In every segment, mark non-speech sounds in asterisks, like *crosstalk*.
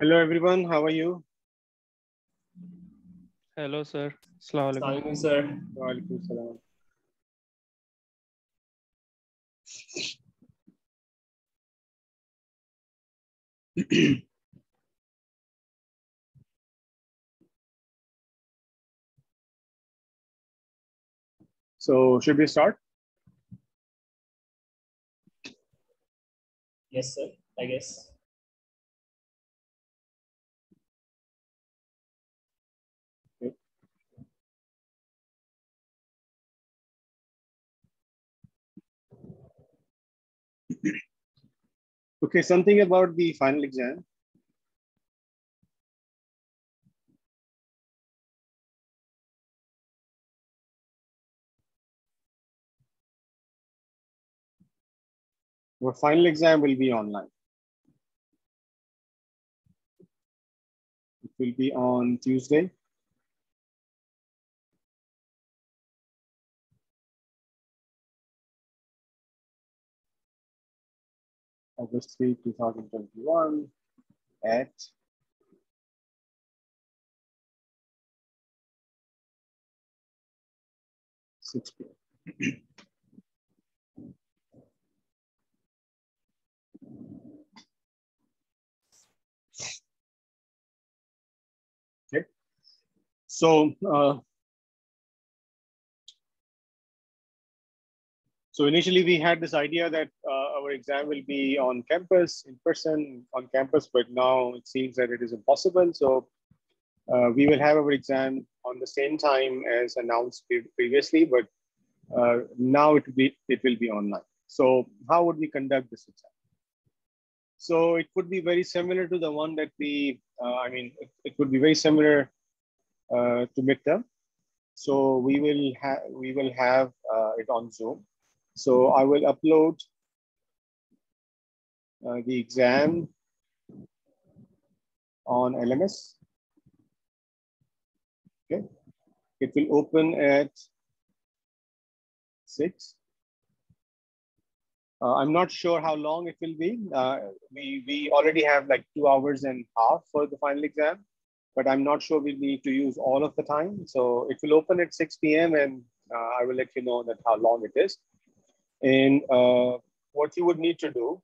Hello everyone, how are you? Hello, sir. Assalamu alaikum. Assalamualaikum, sir. Walaikum salam. *clears throat* so should we start? Yes, sir. I guess. Okay, something about the final exam. Your final exam will be online. It will be on Tuesday. August 3, 2021 at six p.m. okay. So uh, So initially we had this idea that uh, our exam will be on campus, in person, on campus, but now it seems that it is impossible. So uh, we will have our exam on the same time as announced previously, but uh, now it will, be, it will be online. So how would we conduct this exam? So it would be very similar to the one that we, uh, I mean, it, it, be very similar uh, to midterm. So we will have we will have uh, it on Zoom. So I will upload uh, the exam on LMS. Okay, it will open at six. Uh, I'm not sure how long it will be. Uh, we, we already have like two hours and a half for the final exam, but I'm not sure we need to use all of the time. So it will open at 6 p.m. and uh, I will let you know that how long it is. And uh, what you would need to do,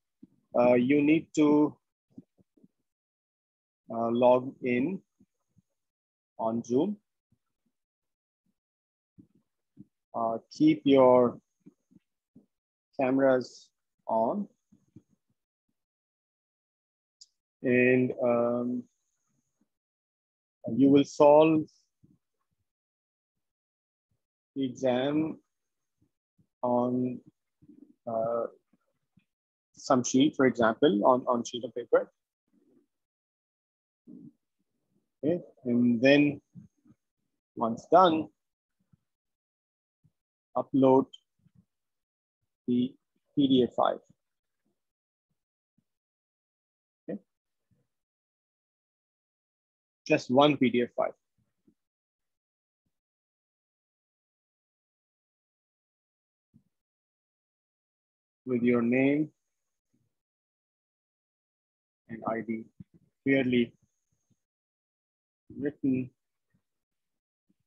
uh, you need to uh, log in on Zoom. Uh, keep your cameras on. And um, you will solve the exam on uh, some sheet, for example, on, on sheet of paper. Okay, and then once done, upload the PDF file. Okay. Just one PDF file. With your name and ID clearly written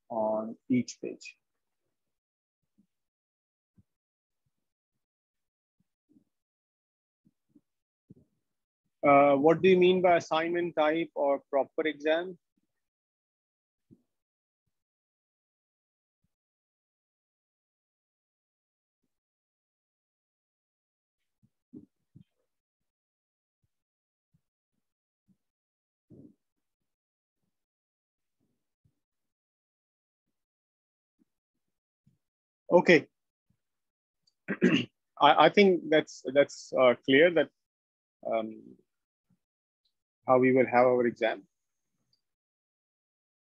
on each page. Uh, what do you mean by assignment type or proper exam? Okay. *clears throat* I, I think that's that's uh, clear that um, how we will have our exam.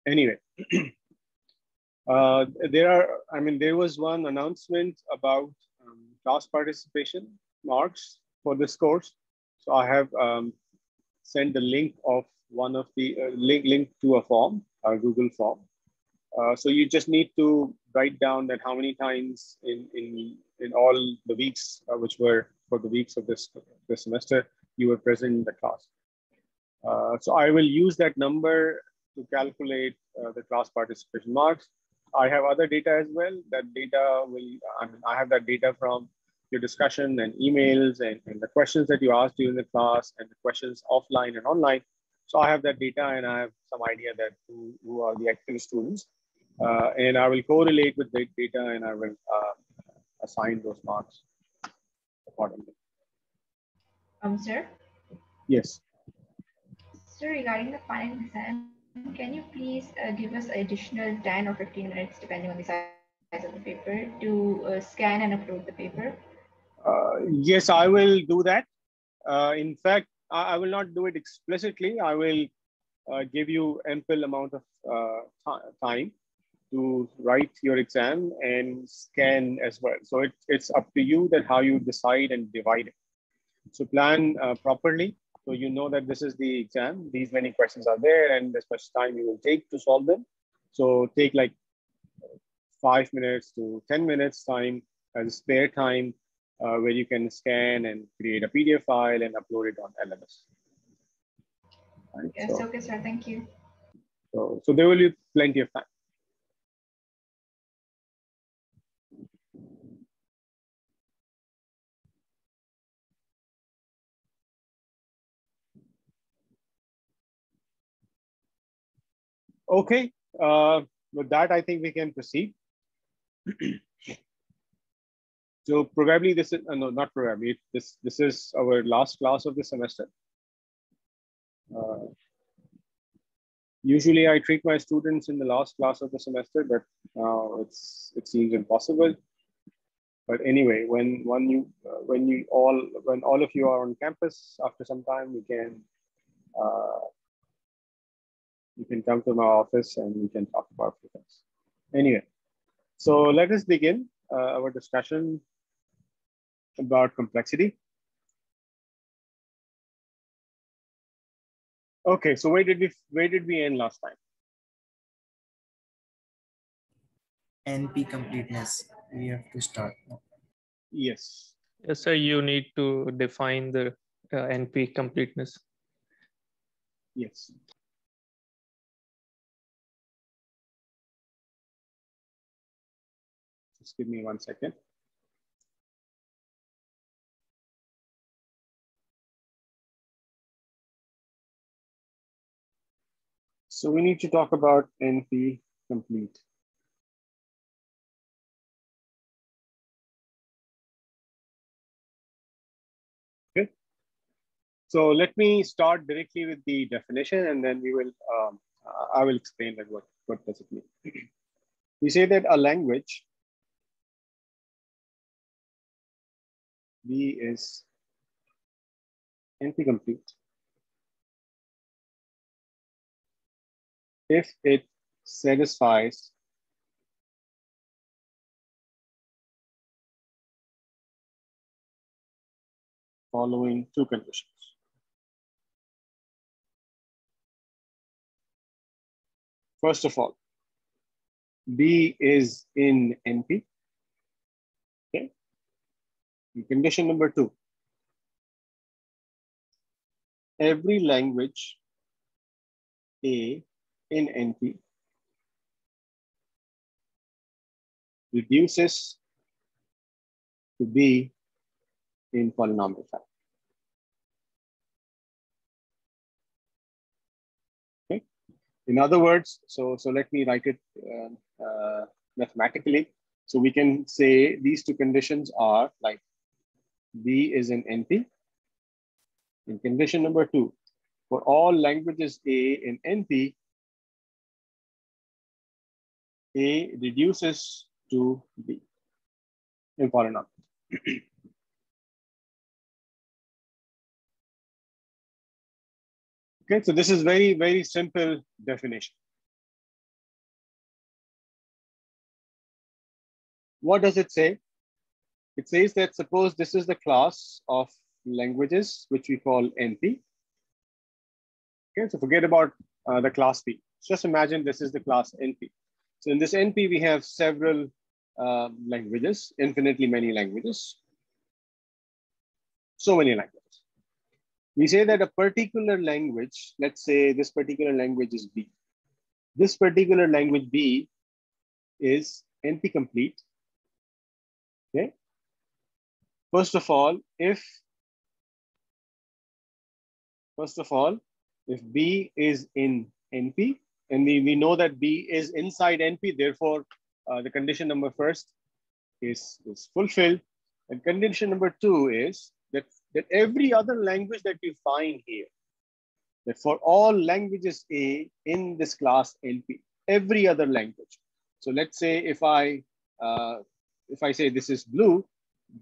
Anyway, *clears throat* uh, there are, I mean, there was one announcement about um, class participation marks for this course. So I have um, sent the link of one of the uh, link, link to a form, a Google form. Uh, so you just need to write down that how many times in in in all the weeks uh, which were for the weeks of this this semester you were present in the class. Uh, so I will use that number to calculate uh, the class participation marks. I have other data as well. That data will, I mean, I have that data from your discussion and emails and, and the questions that you asked during the class and the questions offline and online. So I have that data and I have some idea that who, who are the active students. Uh, and I will correlate with the data and I will uh, assign those marks accordingly. Um, sir? Yes. So regarding the final exam, can you please uh, give us additional 10 or 15 minutes, depending on the size of the paper, to uh, scan and upload the paper? Uh, yes, I will do that. Uh, in fact, I, I, will not do it explicitly. I will uh, give you ample amount of uh, time to write your exam and scan as well. So it, it's up to you that how you decide and divide it. So plan uh, properly. So you know that this is the exam. These many questions are there and this much time you will take to solve them. So take like five minutes to 10 minutes time as spare time uh, where you can scan and create a PDF file and upload it on LMS. Right, yes, so, okay, sir. Thank you. So, so there will be plenty of time. Okay, uh, with that, I think we can proceed. *clears throat* so probably this is, uh, no, not probably, this, this is our last class of the semester. Uh, usually I treat my students in the last class of the semester, but now it's, it seems impossible. But anyway, when, when you, uh, when you all, when all of you are on campus after some time, we can uh, you can come to my office and we can talk about things. Anyway, so let us begin uh, our discussion about complexity. Okay, so where did we where did we end last time? NP completeness. We have to start. Yes. Yes, sir. You need to define the uh, NP completeness. Yes. Give me one second. So we need to talk about NP complete. Okay. So let me start directly with the definition and then we will, um, I will explain that what, what does it mean. *clears throat* we say that a language B is NP complete if it satisfies following two conditions. First of all, B is in NP. Condition number two, every language A in NP reduces to B in polynomial time. Okay. In other words, so, so let me write it uh, uh, mathematically. So we can say these two conditions are like B is in NP. In condition number two, for all languages A in NP, A reduces to B in polynomial. okay, so this is very, very simple definition. What does it say? It says that suppose this is the class of languages, which we call NP. Okay, so forget about uh, the class P. Just imagine this is the class NP. So in this NP, we have several uh, languages, infinitely many languages. So many languages. we say that a particular language, let's say this particular language is B. This particular language B is NP complete. Okay. First of all, if first of all, if B is in NP, and we, we know that B is inside NP, therefore uh, the condition number first is, is fulfilled. And condition number two is that, that every other language that you find here, that for all languages A in this class NP, every other language. So let's say if I, uh, if I say this is blue,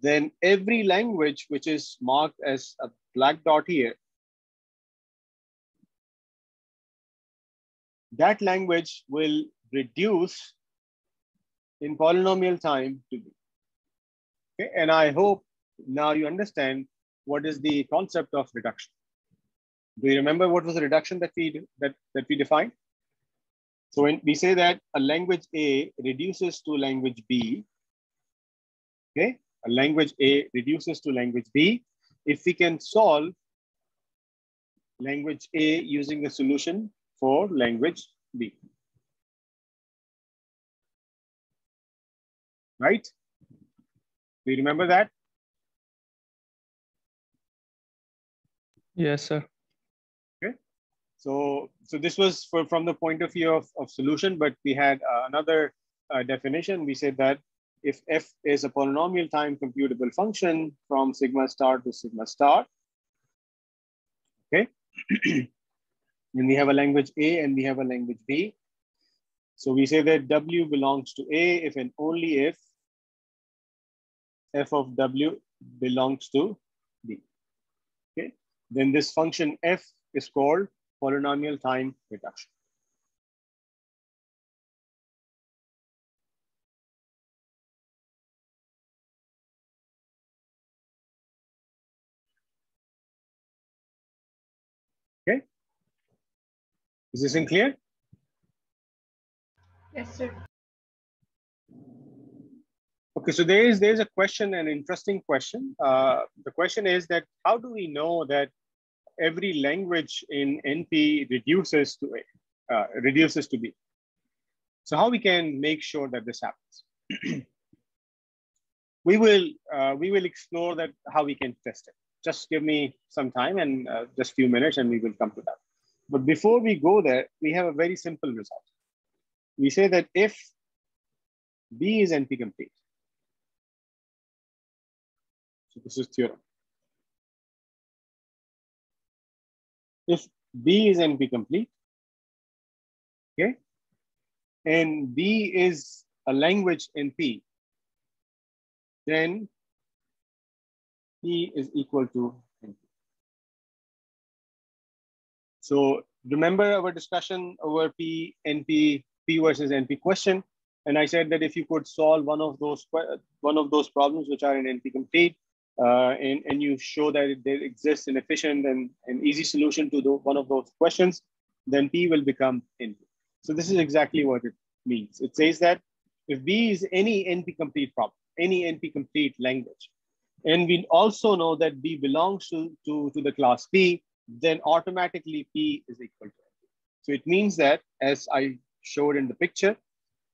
then every language which is marked as a black dot here, that language will reduce in polynomial time to B. Okay? And I hope now you understand what is the concept of reduction. Do you remember what was the reduction that we that, that we defined? So when we say that a language A reduces to language B, okay, language A reduces to language B, if we can solve language A using a solution for language B. Right? Do you remember that? Yes, sir. Okay. So, so this was for, from the point of view of, of solution, but we had uh, another uh, definition. We said that if f is a polynomial time computable function from sigma star to sigma star, okay, *clears throat* and we have a language A and we have a language B. So we say that W belongs to A if and only if f of W belongs to B. Okay, then this function f is called polynomial time reduction. Is this in clear? Yes, sir. Okay, so there is there's a question, an interesting question. Uh, the question is that how do we know that every language in NP reduces to A, uh, reduces to B? So how we can make sure that this happens? *clears throat* we will uh, we will explore that how we can test it. Just give me some time and uh, just few minutes, and we will come to that. But before we go there, we have a very simple result. We say that if B is NP complete, so this is theorem. If B is NP complete, okay, and B is a language in P, then P is equal to So remember our discussion over P, NP, P versus NP question. And I said that if you could solve one of those one of those problems which are in NP complete, uh, and, and you show that there exists an efficient and an easy solution to the, one of those questions, then P will become NP. So this is exactly what it means. It says that if B is any NP complete problem, any NP complete language, and we also know that B belongs to, to, to the class P, then automatically P is equal to NP. So it means that, as I showed in the picture,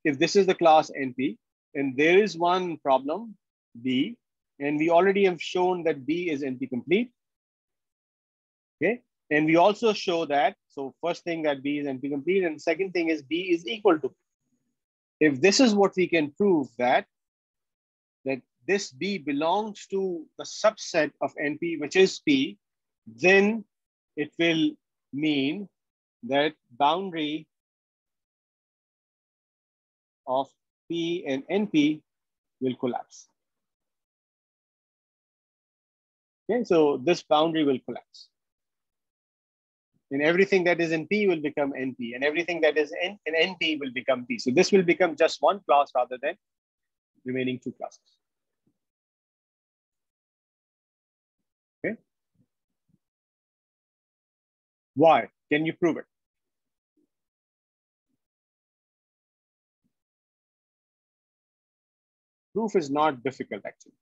if this is the class NP, and there is one problem, B, and we already have shown that B is NP complete. Okay. And we also show that, so first thing that B is NP complete, and second thing is B is equal to. If this is what we can prove that, that this B belongs to the subset of NP, which is P, then it will mean that boundary of P and NP will collapse. Okay, so this boundary will collapse. And everything that is in P will become NP, and everything that is in, in NP will become P. So this will become just one class rather than remaining two classes. Why? Can you prove it? Proof is not difficult actually.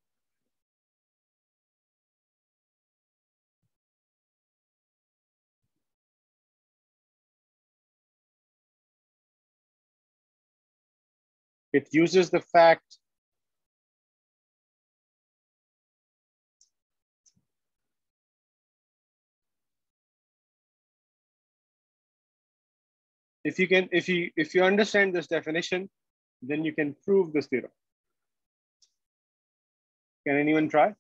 It uses the fact if you can if you if you understand this definition then you can prove this theorem. Can anyone try?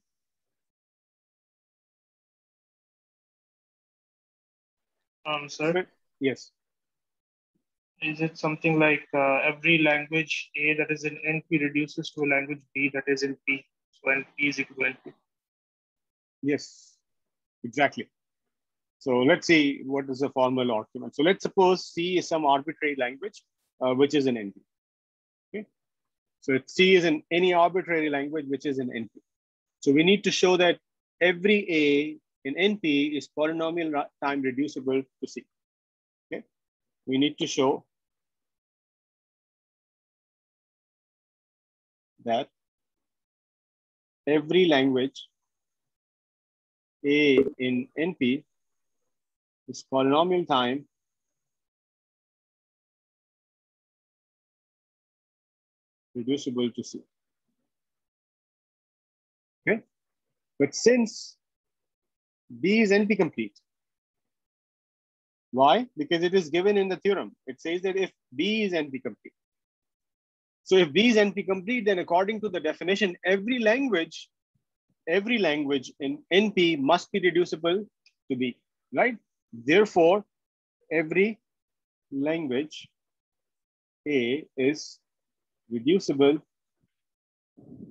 Um, sir, yes. Is it something like uh, every language A that is in NP reduces to a language B that is in P? So NP is equivalent to. yes. Exactly so let's see what is the formal argument. So let's suppose c is some arbitrary language uh, which is in np okay? So c is in any arbitrary language which is in np so we need to show that every a in NP is polynomial time reducible to C. Okay, we need to show that every language A in NP is polynomial time reducible to C. Okay, but since B is NP complete. Why? Because it is given in the theorem. It says that if B is NP complete. So if B is NP complete, then according to the definition, every language, every language in NP must be reducible to B, right? Therefore, every language A is reducible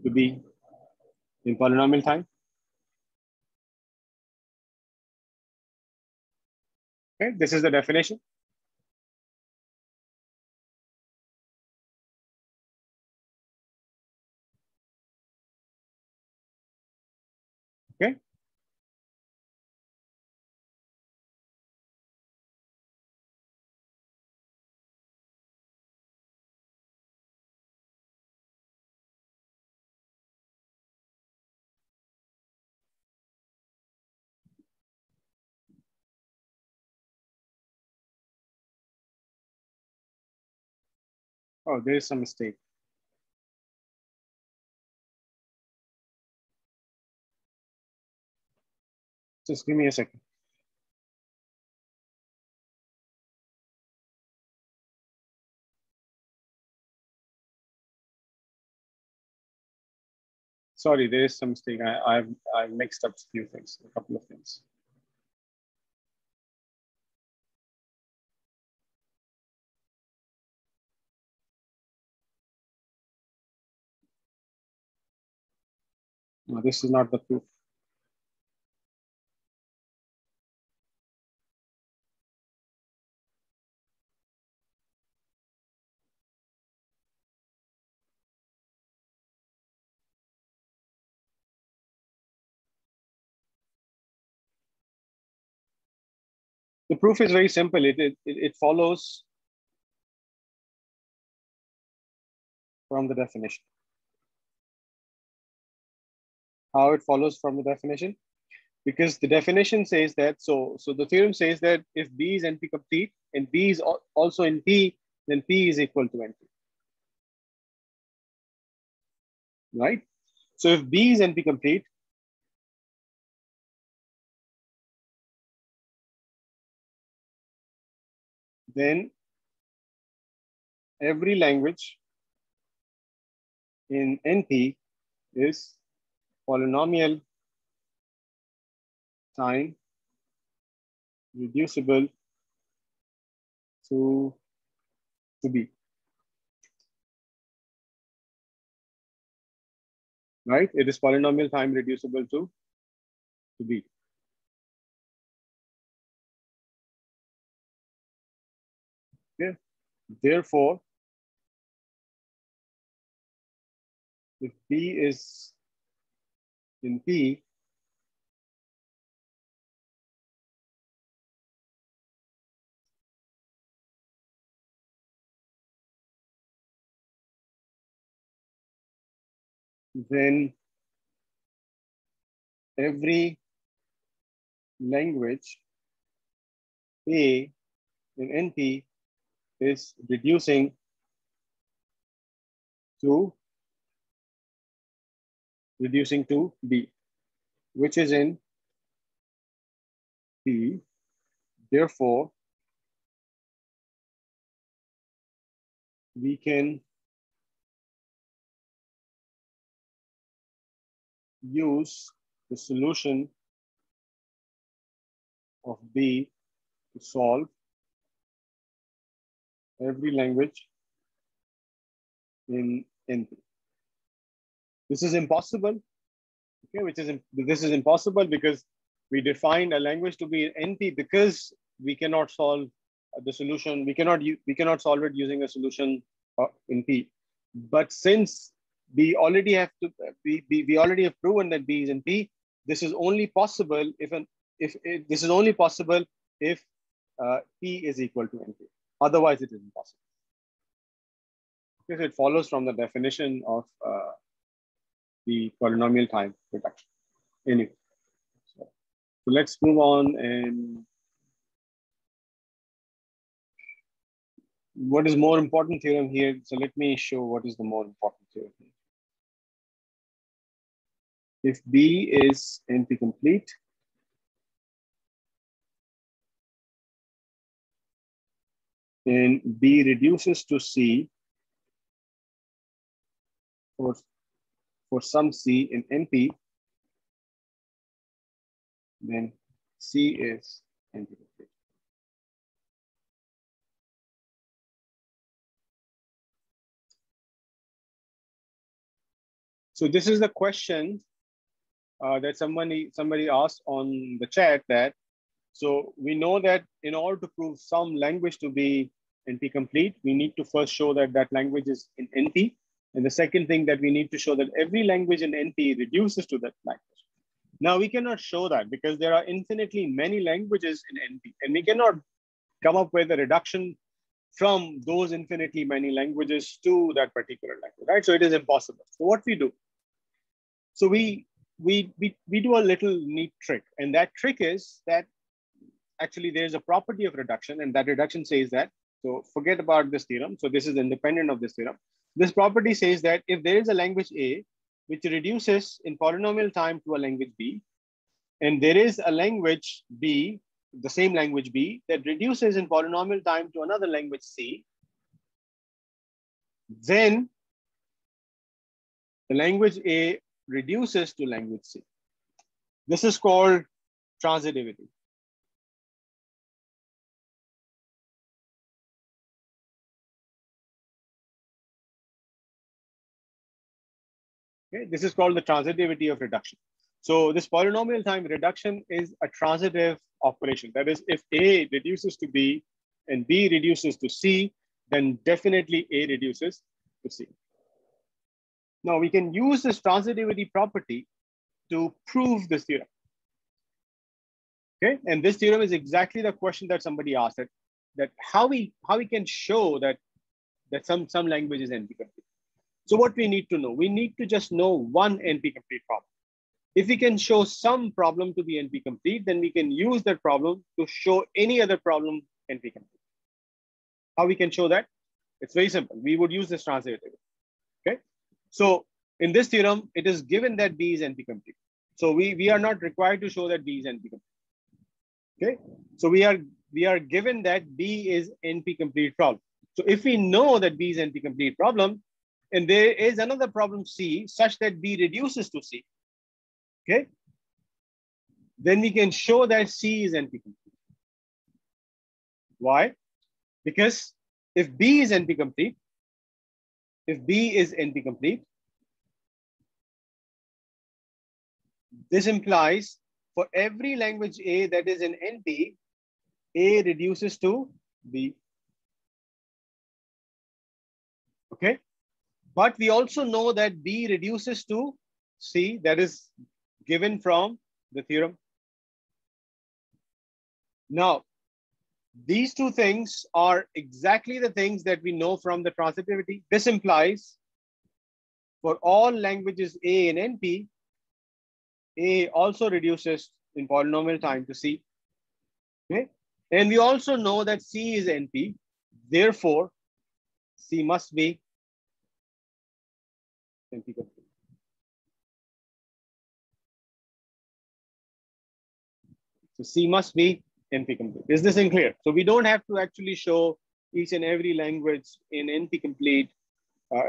to B in polynomial time. Okay, this is the definition. Okay. Oh, there is some mistake. Just give me a second. Sorry, there is some mistake. I, I've, I've mixed up a few things, a couple of things. No, this is not the proof. The proof is very simple. It, it, it follows from the definition. How it follows from the definition? Because the definition says that, so, so the theorem says that if B is NP complete and B is also in P, then P is equal to NP. Right? So if B is NP complete, then every language in NP is polynomial time reducible to, to B. Right? It is polynomial time reducible to, to B. Okay. Therefore, if B is in P, then every language A in NP is reducing to reducing to B, which is in P. Therefore, we can use the solution of B to solve every language in NP. This is impossible, okay, which is, this is impossible because we define a language to be NP because we cannot solve the solution, we cannot, we cannot solve it using a solution in P. But since we already have to, we, we, already have proven that B is in P, this is only possible if an, if it, this is only possible if uh, P is equal to NP. Otherwise, it is impossible. Because it follows from the definition of uh, the polynomial time reduction. Anyway, so, so let's move on and what is more important theorem here? So let me show what is the more important theorem here. If B is NP complete, and B reduces to C for, for some C in NP, then C is NP. So this is the question uh, that somebody somebody asked on the chat that so we know that in order to prove some language to be NP complete, we need to first show that that language is in NP. And the second thing that we need to show that every language in NP reduces to that language. Now we cannot show that because there are infinitely many languages in NP and we cannot come up with a reduction from those infinitely many languages to that particular language, right? So it is impossible. So what we do? So we we we, we do a little neat trick, and that trick is that actually there's a property of reduction and that reduction says that, so forget about this theorem. So this is independent of this theorem. This property says that if there is a language A, which reduces in polynomial time to a language B, and there is a language B, the same language B, that reduces in polynomial time to another language C, then the language A reduces to language C. This is called transitivity. Okay, this is called the transitivity of reduction. So this polynomial time reduction is a transitive operation. That is, if A reduces to B and B reduces to C, then definitely A reduces to C. Now we can use this transitivity property to prove this theorem. Okay, and this theorem is exactly the question that somebody asked that, that how we how we can show that that some some language is complete. So what we need to know, we need to just know one NP complete problem. If we can show some problem to be NP complete, then we can use that problem to show any other problem NP complete. How we can show that? It's very simple. We would use this transitivity. Okay. So in this theorem, it is given that B is NP complete. So we, we are not required to show that B is NP complete. Okay. So we are we are given that B is NP complete problem. So if we know that B is NP complete problem, and there is another problem C such that B reduces to C. Okay. Then we can show that C is NP complete. Why? Because if B is NP complete, if B is NP complete, this implies for every language A that is in NP, A reduces to B. Okay. But we also know that B reduces to C, that is given from the theorem. Now, these two things are exactly the things that we know from the transitivity. This implies for all languages A and NP, A also reduces in polynomial time to C. Okay? And we also know that C is NP. Therefore, C must be Complete. So C must be NP complete. Is this unclear? So we don't have to actually show each and every language in NP complete, uh,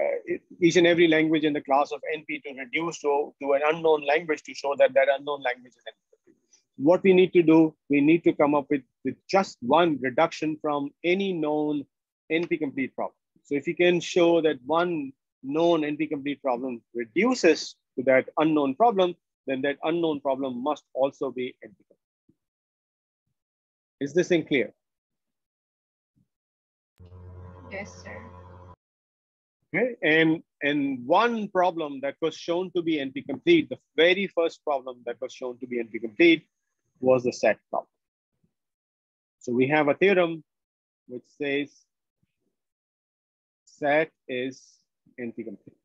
each and every language in the class of NP to reduce to, to an unknown language to show that that unknown language is NP complete. What we need to do, we need to come up with, with just one reduction from any known NP complete problem. So if you can show that one known NP complete problem reduces to that unknown problem, then that unknown problem must also be NP complete. Is this in clear? Yes, sir. Okay, and and one problem that was shown to be NP complete, the very first problem that was shown to be NP complete was the SAT problem. So we have a theorem which says SAT is NP complete.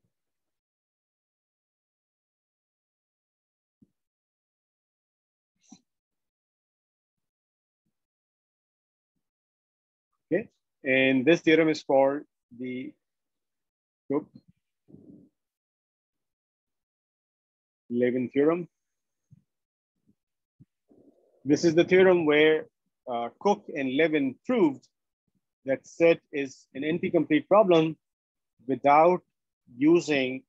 Okay, and this theorem is called the Cook Levin theorem. This is the theorem where uh, Cook and Levin proved that SAT is an NP-complete problem without using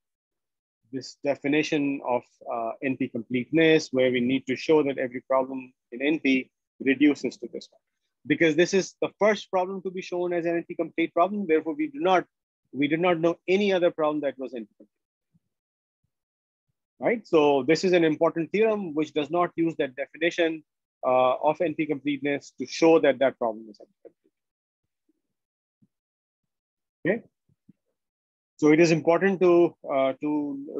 this definition of uh, NP completeness, where we need to show that every problem in NP reduces to this one because this is the first problem to be shown as an NP complete problem. Therefore, we do not we did not know any other problem that was NP complete. Right. So this is an important theorem which does not use that definition uh, of NP completeness to show that that problem is NP complete. Okay. So it is important to uh, to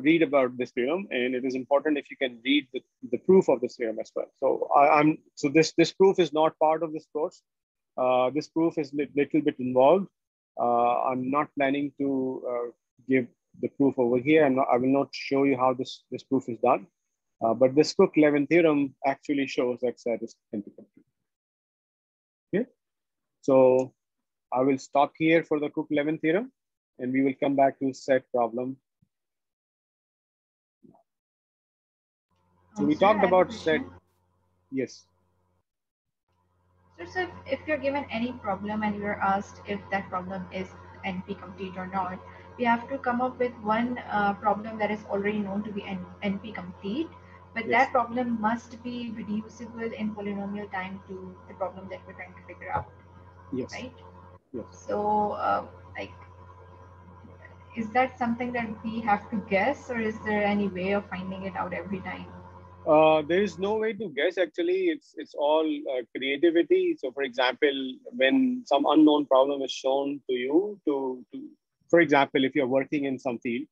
read about this theorem, and it is important if you can read the, the proof of this theorem as well. So I, am so this this proof is not part of this course. Uh, this proof is a little bit involved. Uh, I'm not planning to uh, give the proof over here. Not, I will not show you how this this proof is done. Uh, but this Cook-Levin theorem actually shows that SAT is complete. Okay, so I will stop here for the Cook-Levin theorem and we will come back to SAT problem. So we talked about SAT. Yes. So, so if, if you're given any problem and you're asked if that problem is NP complete or not, we have to come up with one uh, problem that is already known to be N NP complete, but yes. that problem must be reducible in polynomial time to the problem that we're trying to figure out. Yes. Right? Yes. So, uh, like, is that something that we have to guess, or is there any way of finding it out every time? Uh, there is no way to guess. Actually, it's it's all uh, creativity. So, for example, when some unknown problem is shown to you, to, to for example, if you're working in some field,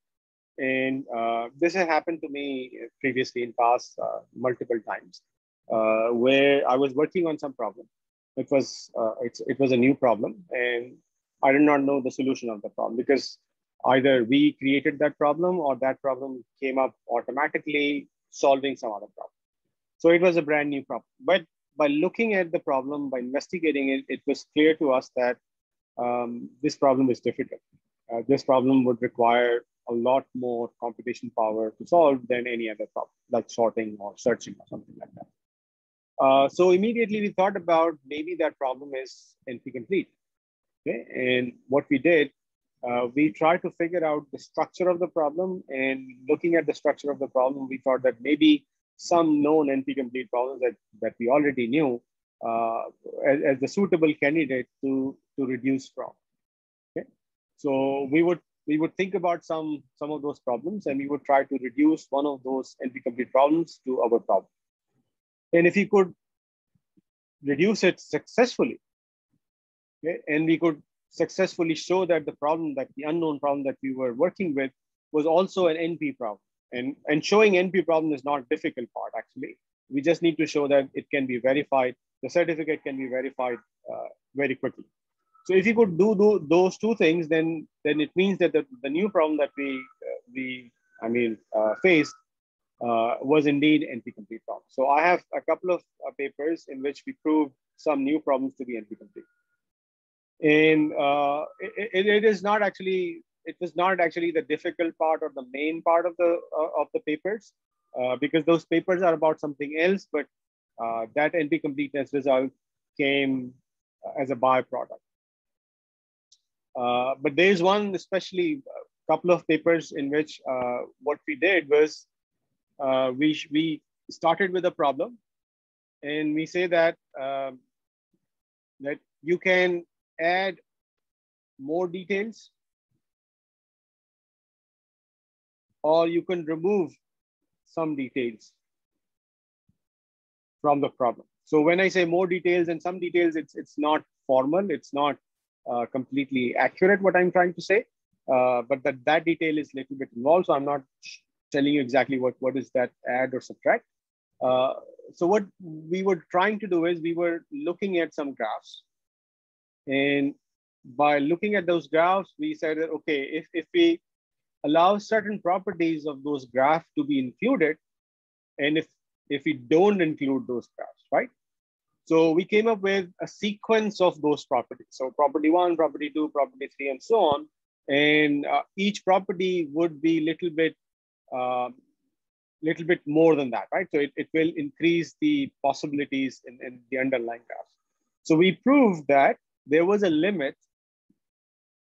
and uh, this has happened to me previously in past uh, multiple times, uh, where I was working on some problem. It was uh, it's, it was a new problem, and I did not know the solution of the problem because either we created that problem or that problem came up automatically solving some other problem. So it was a brand new problem. But by looking at the problem, by investigating it, it was clear to us that um, this problem is difficult. Uh, this problem would require a lot more computation power to solve than any other problem, like sorting or searching or something like that. Uh, so immediately we thought about maybe that problem is NP complete. Okay, and what we did uh, we tried to figure out the structure of the problem and looking at the structure of the problem, we thought that maybe some known NP-complete problems that, that we already knew uh, as, as, the suitable candidate to, to reduce from. Okay, so we would we would think about some some of those problems and we would try to reduce one of those NP-complete problems to our problem. And if we could reduce it successfully, okay, and we could successfully show that the problem that the unknown problem that we were working with was also an NP problem. And, and showing NP problem is not difficult part actually. We just need to show that it can be verified. The certificate can be verified uh, very quickly. So if you could do, do those two things, then then it means that the, the new problem that we uh, we I mean uh, faced uh, was indeed NP complete problem. So I have a couple of uh, papers in which we proved some new problems to be NP complete and uh, it, it is not actually it was not actually the difficult part or the main part of the uh, of the papers uh, because those papers are about something else. But uh, that NP completeness result came as a byproduct. Uh, but there is one, especially a couple of papers in which uh, what we did was uh, we we started with a problem, and we say that um, that you can add more details or you can remove some details from the problem. So when I say more details and some details, it's, it's not formal, it's not uh, completely accurate what I'm trying to say, uh, but that, that detail is a little bit involved. So I'm not telling you exactly what, what is that add or subtract. Uh, so what we were trying to do is we were looking at some graphs and by looking at those graphs, we said that, okay, if, if we allow certain properties of those graphs to be included, and if, if we don't include those graphs, right? So we came up with a sequence of those properties. So property one, property two, property three, and so on. And uh, each property would be little bit, uh, little bit more than that, right? So it, it will increase the possibilities in, in the underlying graphs. So we proved that there was a limit,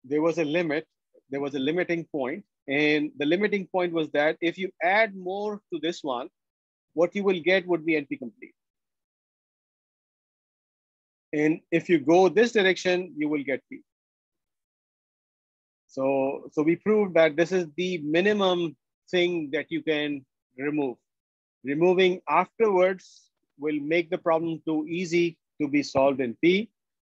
there was a limit, there was a limiting point, and the limiting point was that if you add more to this one, what you will get would be NP complete. And if you go this direction, you will get P. So, so we proved that this is the minimum thing that you can remove. Removing afterwards will make the problem too easy to be solved in P.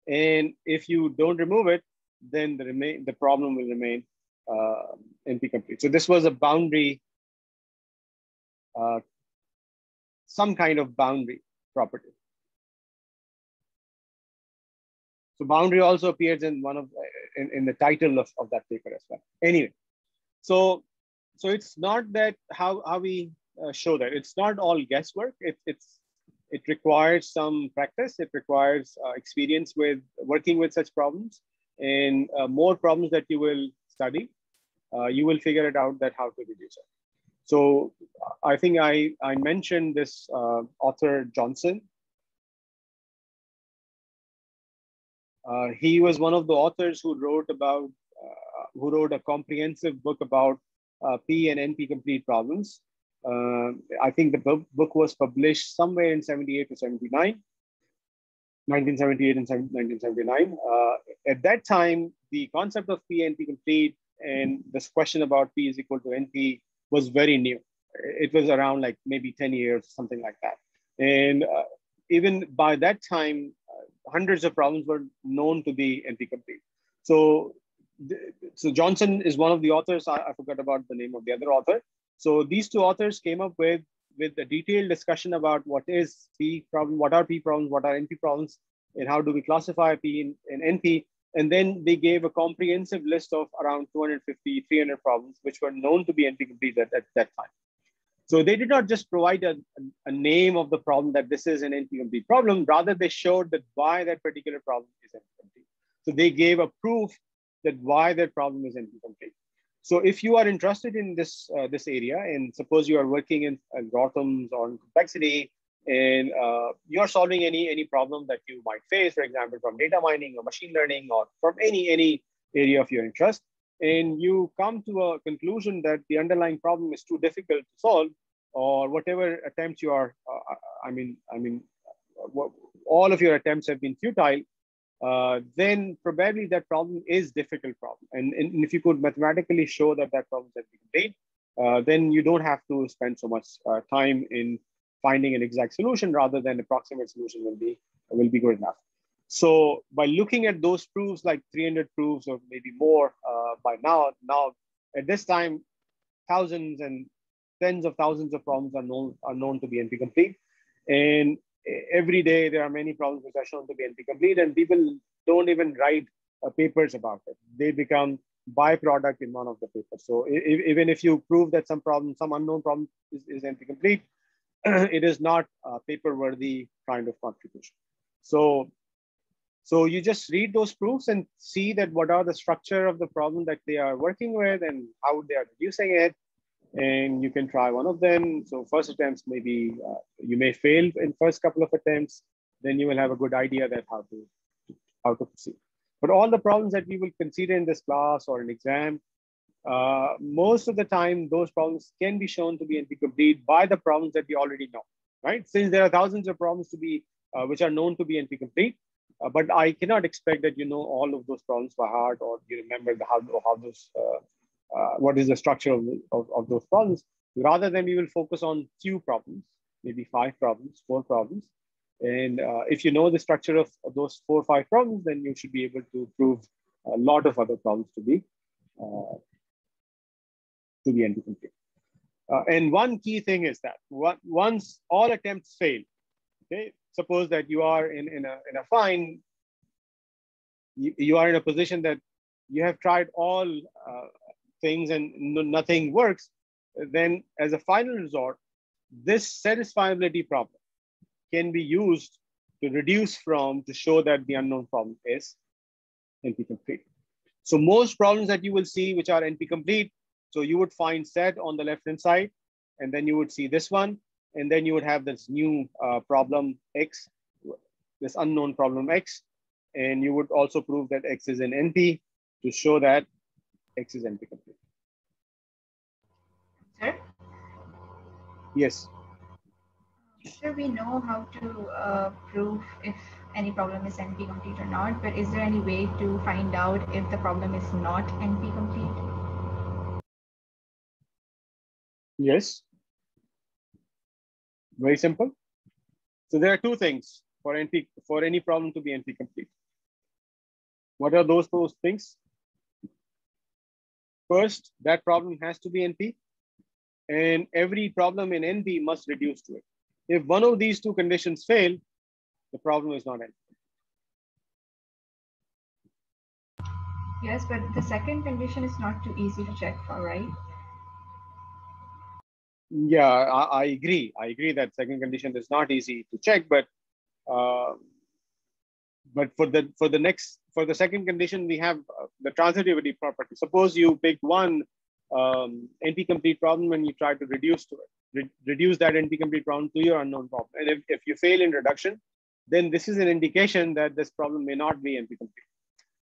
And if you don't remove it, then the remain the problem will remain uh, NP complete. So this was a boundary, uh, some kind of boundary property. So boundary also appears in one of in, in the title of, of that paper as well. Anyway, so so it's not that how how we uh, show that it's not all guesswork. It, it's it requires some practice. It requires uh, experience with working with such problems and uh, more problems that you will study, uh, you will figure it out that how to reduce it. So I think I, I mentioned this uh, author Johnson. Uh, he was one of the authors who wrote about, uh, who wrote a comprehensive book about P and NP complete problems. Uh, I think the book, book was published somewhere in 78 to 79. 1978 and 1979. Uh, at that time, the concept of P and P complete and this question about P is equal to NP was very new. It was around like maybe 10 years, something like that. And uh, even by that time, uh, hundreds of problems were known to be NP complete. So, so Johnson is one of the authors. I, I forgot about the name of the other author. So these two authors came up with, with a detailed discussion about what is P problem, what are P problems, what are NP problems, and how do we classify P in, in NP. And then they gave a comprehensive list of around 250, 300 problems, which were known to be NP complete at, at that time. So they did not just provide a, a name of the problem that this is an NP complete problem, rather they showed that why that particular problem is NP complete. So they gave a proof that why that problem is NP complete. So if you are interested in this, uh, this area, and suppose you are working in algorithms or in complexity, and uh, you're solving any, any problem that you might face, for example, from data mining or machine learning or from any, any area of your interest, and you come to a conclusion that the underlying problem is too difficult to solve, or whatever attempts you are, uh, I mean, I mean, all of your attempts have been futile, uh, then probably that problem is difficult problem. And, and, if you could mathematically show that that problem has been complete, uh, then you don't have to spend so much uh, time in finding an exact solution rather than approximate solution will be, will be good enough. So by looking at those proofs, like 300 proofs or maybe more by now, now at this time, thousands and tens of thousands of problems are known, are known to be NP complete. And every day there are many problems which are shown to be NP complete and people don't even write uh, papers about it. They become byproduct in one of the papers. So if, even if you prove that some problem, some unknown problem is, is NP complete, *clears throat* it is not a paper worthy kind of contribution. So So you just read those proofs and see that what are the structure of the problem that they are working with and how they are reducing it. And you can try one of them. So first attempts, maybe uh, you may fail in first couple of attempts, then you will have a good idea that how to, how to proceed. But all the problems that we will consider in this class or an exam, uh, most of the time, those problems can be shown to be NP complete by the problems that we already know, right? Since there are thousands of problems to be, uh, which are known to be NP complete, uh, but I cannot expect that you know all of those problems by heart or you remember the, how, how those, uh, what is the structure of, of, of, those problems. Rather than we will focus on few problems, maybe five problems, four problems. And uh, if you know the structure of, of those four or five problems, then you should be able to prove a lot of other problems to be uh, to be NP complete. Uh, and one key thing is that once all attempts fail, okay, suppose that you are in, in, a, in a fine, you, you are in a position that you have tried all uh, things and nothing works, then as a final resort, this satisfiability problem can be used to reduce from to show that the unknown problem is NP complete. So most problems that you will see which are NP complete, so you would find SAT on the left hand side, and then you would see this one, and then you would have this new uh, problem X, this unknown problem X, and you would also prove that X is an NP to show that X is NP complete. Sir? Yes. Sure, we know how to uh, prove if any problem is NP complete or not, but is there any way to find out if the problem is not NP complete? Yes. Very simple. So there are two things for NP for any problem to be NP complete. What are those those things? First, that problem has to be NP, and every problem in NP must reduce to it. If one of these two conditions fail, the problem is not NP. Yes, but the second condition is not too easy to check for, right? Yeah, I, I, agree. I agree that second condition is not easy to check, but uh, but for the for the next for the second condition, we have uh, the transitivity property. Suppose you pick one um, NP complete problem and you try to reduce to it, Re reduce that NP complete problem to your unknown problem. And if, if you fail in reduction, then this is an indication that this problem may not be NP complete.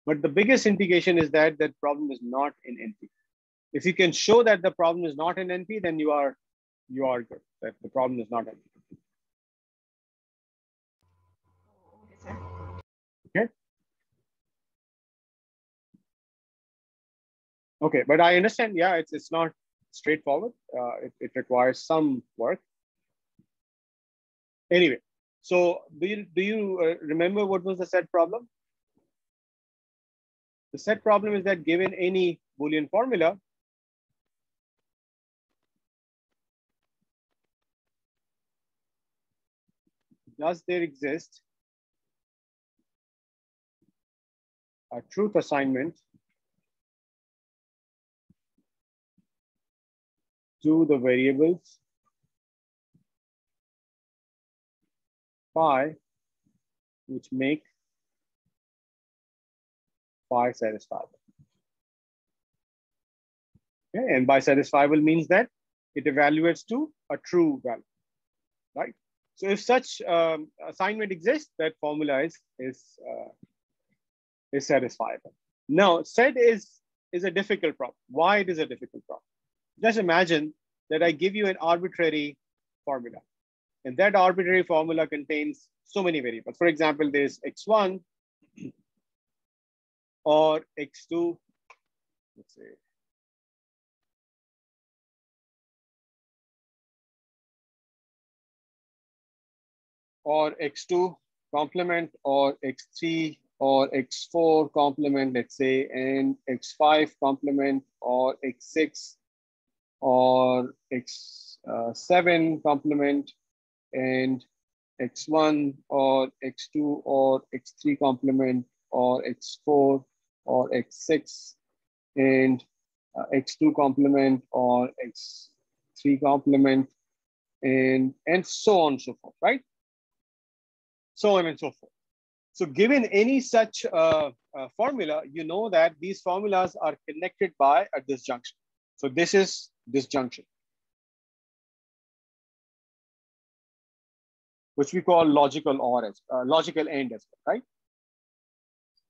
But the biggest indication is that that problem is not in NP. If you can show that the problem is not in NP, then you are you are good. That the problem is not NP. Okay. Okay, but I understand. Yeah, it's it's not straightforward. Uh, it, it requires some work. Anyway, so do you do you uh, remember what was the SAT problem? The SAT problem is that given any Boolean formula, does there exist a truth assignment to the variables phi, which make phi satisfiable. Okay, and by satisfiable means that it evaluates to a true value, right? So if such um, assignment exists, that formula is, is, uh, is satisfiable. Now, SAT is, is a difficult problem. Why it is a difficult problem? Just imagine that I give you an arbitrary formula. And that arbitrary formula contains so many variables. For example, there's x1 or x2, let's say or x2 complement or x3 or x4 complement, let's say, and x5 complement or x6 or x7 complement and x1 or x2 or x3 complement or x4 or x6 and uh, x2 complement or x3 complement and and so on and so forth right so on and so forth. So given any such uh, uh, formula, you know that these formulas are connected by a disjunction. So this is disjunction, which we call logical or as uh, logical end as well, right?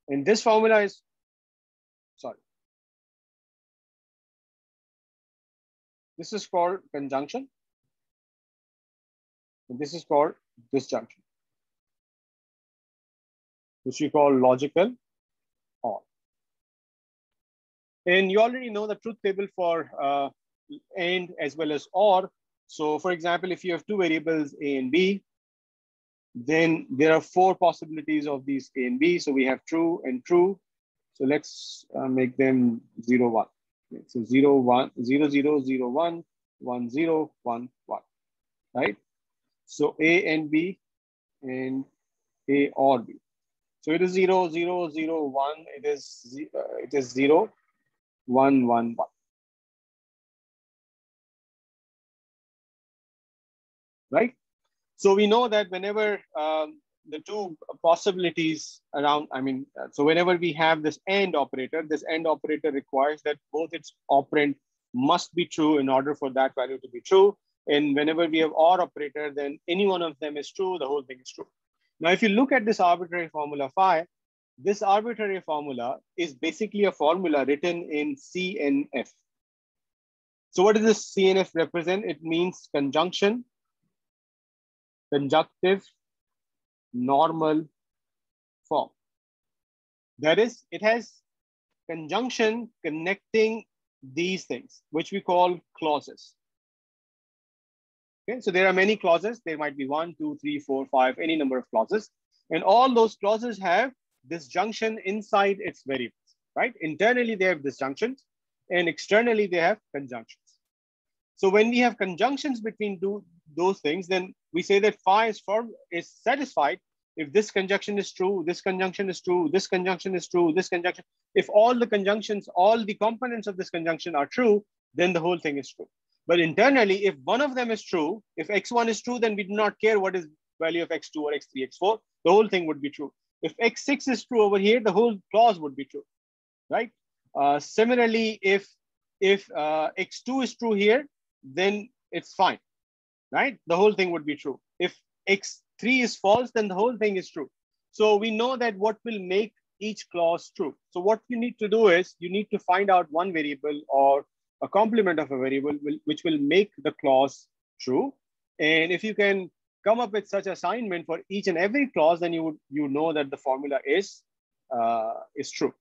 And this formula is, sorry. This is called conjunction. And this is called disjunction, which we call logical or. And you already know the truth table for uh, and as well as or. So for example, if you have two variables A and B, then there are four possibilities of these A and B. So we have true and true. So let's uh, make them zero, one. So zero, one, zero, zero, zero, one, one, zero, one, one, right? So A and B and A or B. So it is zero, zero, zero, one. It is, uh, it is zero, one, one, one. Right? So we know that whenever um, the two possibilities around, I mean, uh, so whenever we have this AND operator, this AND operator requires that both its operand must be true in order for that value to be true. And whenever we have OR operator, then any one of them is true, the whole thing is true. Now, if you look at this arbitrary formula phi, this arbitrary formula is basically a formula written in CNF. So what does this CNF represent? It means conjunction, conjunctive, normal form. That is, it has conjunction connecting these things, which we call clauses. Okay, so there are many clauses. There might be one, two, three, four, five, any number of clauses. And all those clauses have disjunction inside its variables, right? Internally, they have disjunctions and externally they have conjunctions. So when we have conjunctions between two, those things, then we say that phi is, is satisfied if this conjunction is true, this conjunction is true, this conjunction is true, this conjunction. If all the conjunctions, all the components of this conjunction are true, then the whole thing is true. But internally, if one of them is true, if x1 is true, then we do not care what is value of x2 or x3, x4, the whole thing would be true. If x6 is true over here, the whole clause would be true, right? Uh, similarly, if, if uh, x2 is true here, then it's fine, right? The whole thing would be true. If x3 is false, then the whole thing is true. So we know that what will make each clause true. So what you need to do is you need to find out one variable or a complement of a variable will, which will make the clause true. And if you can come up with such assignment for each and every clause, then you would you know that the formula is uh, is true.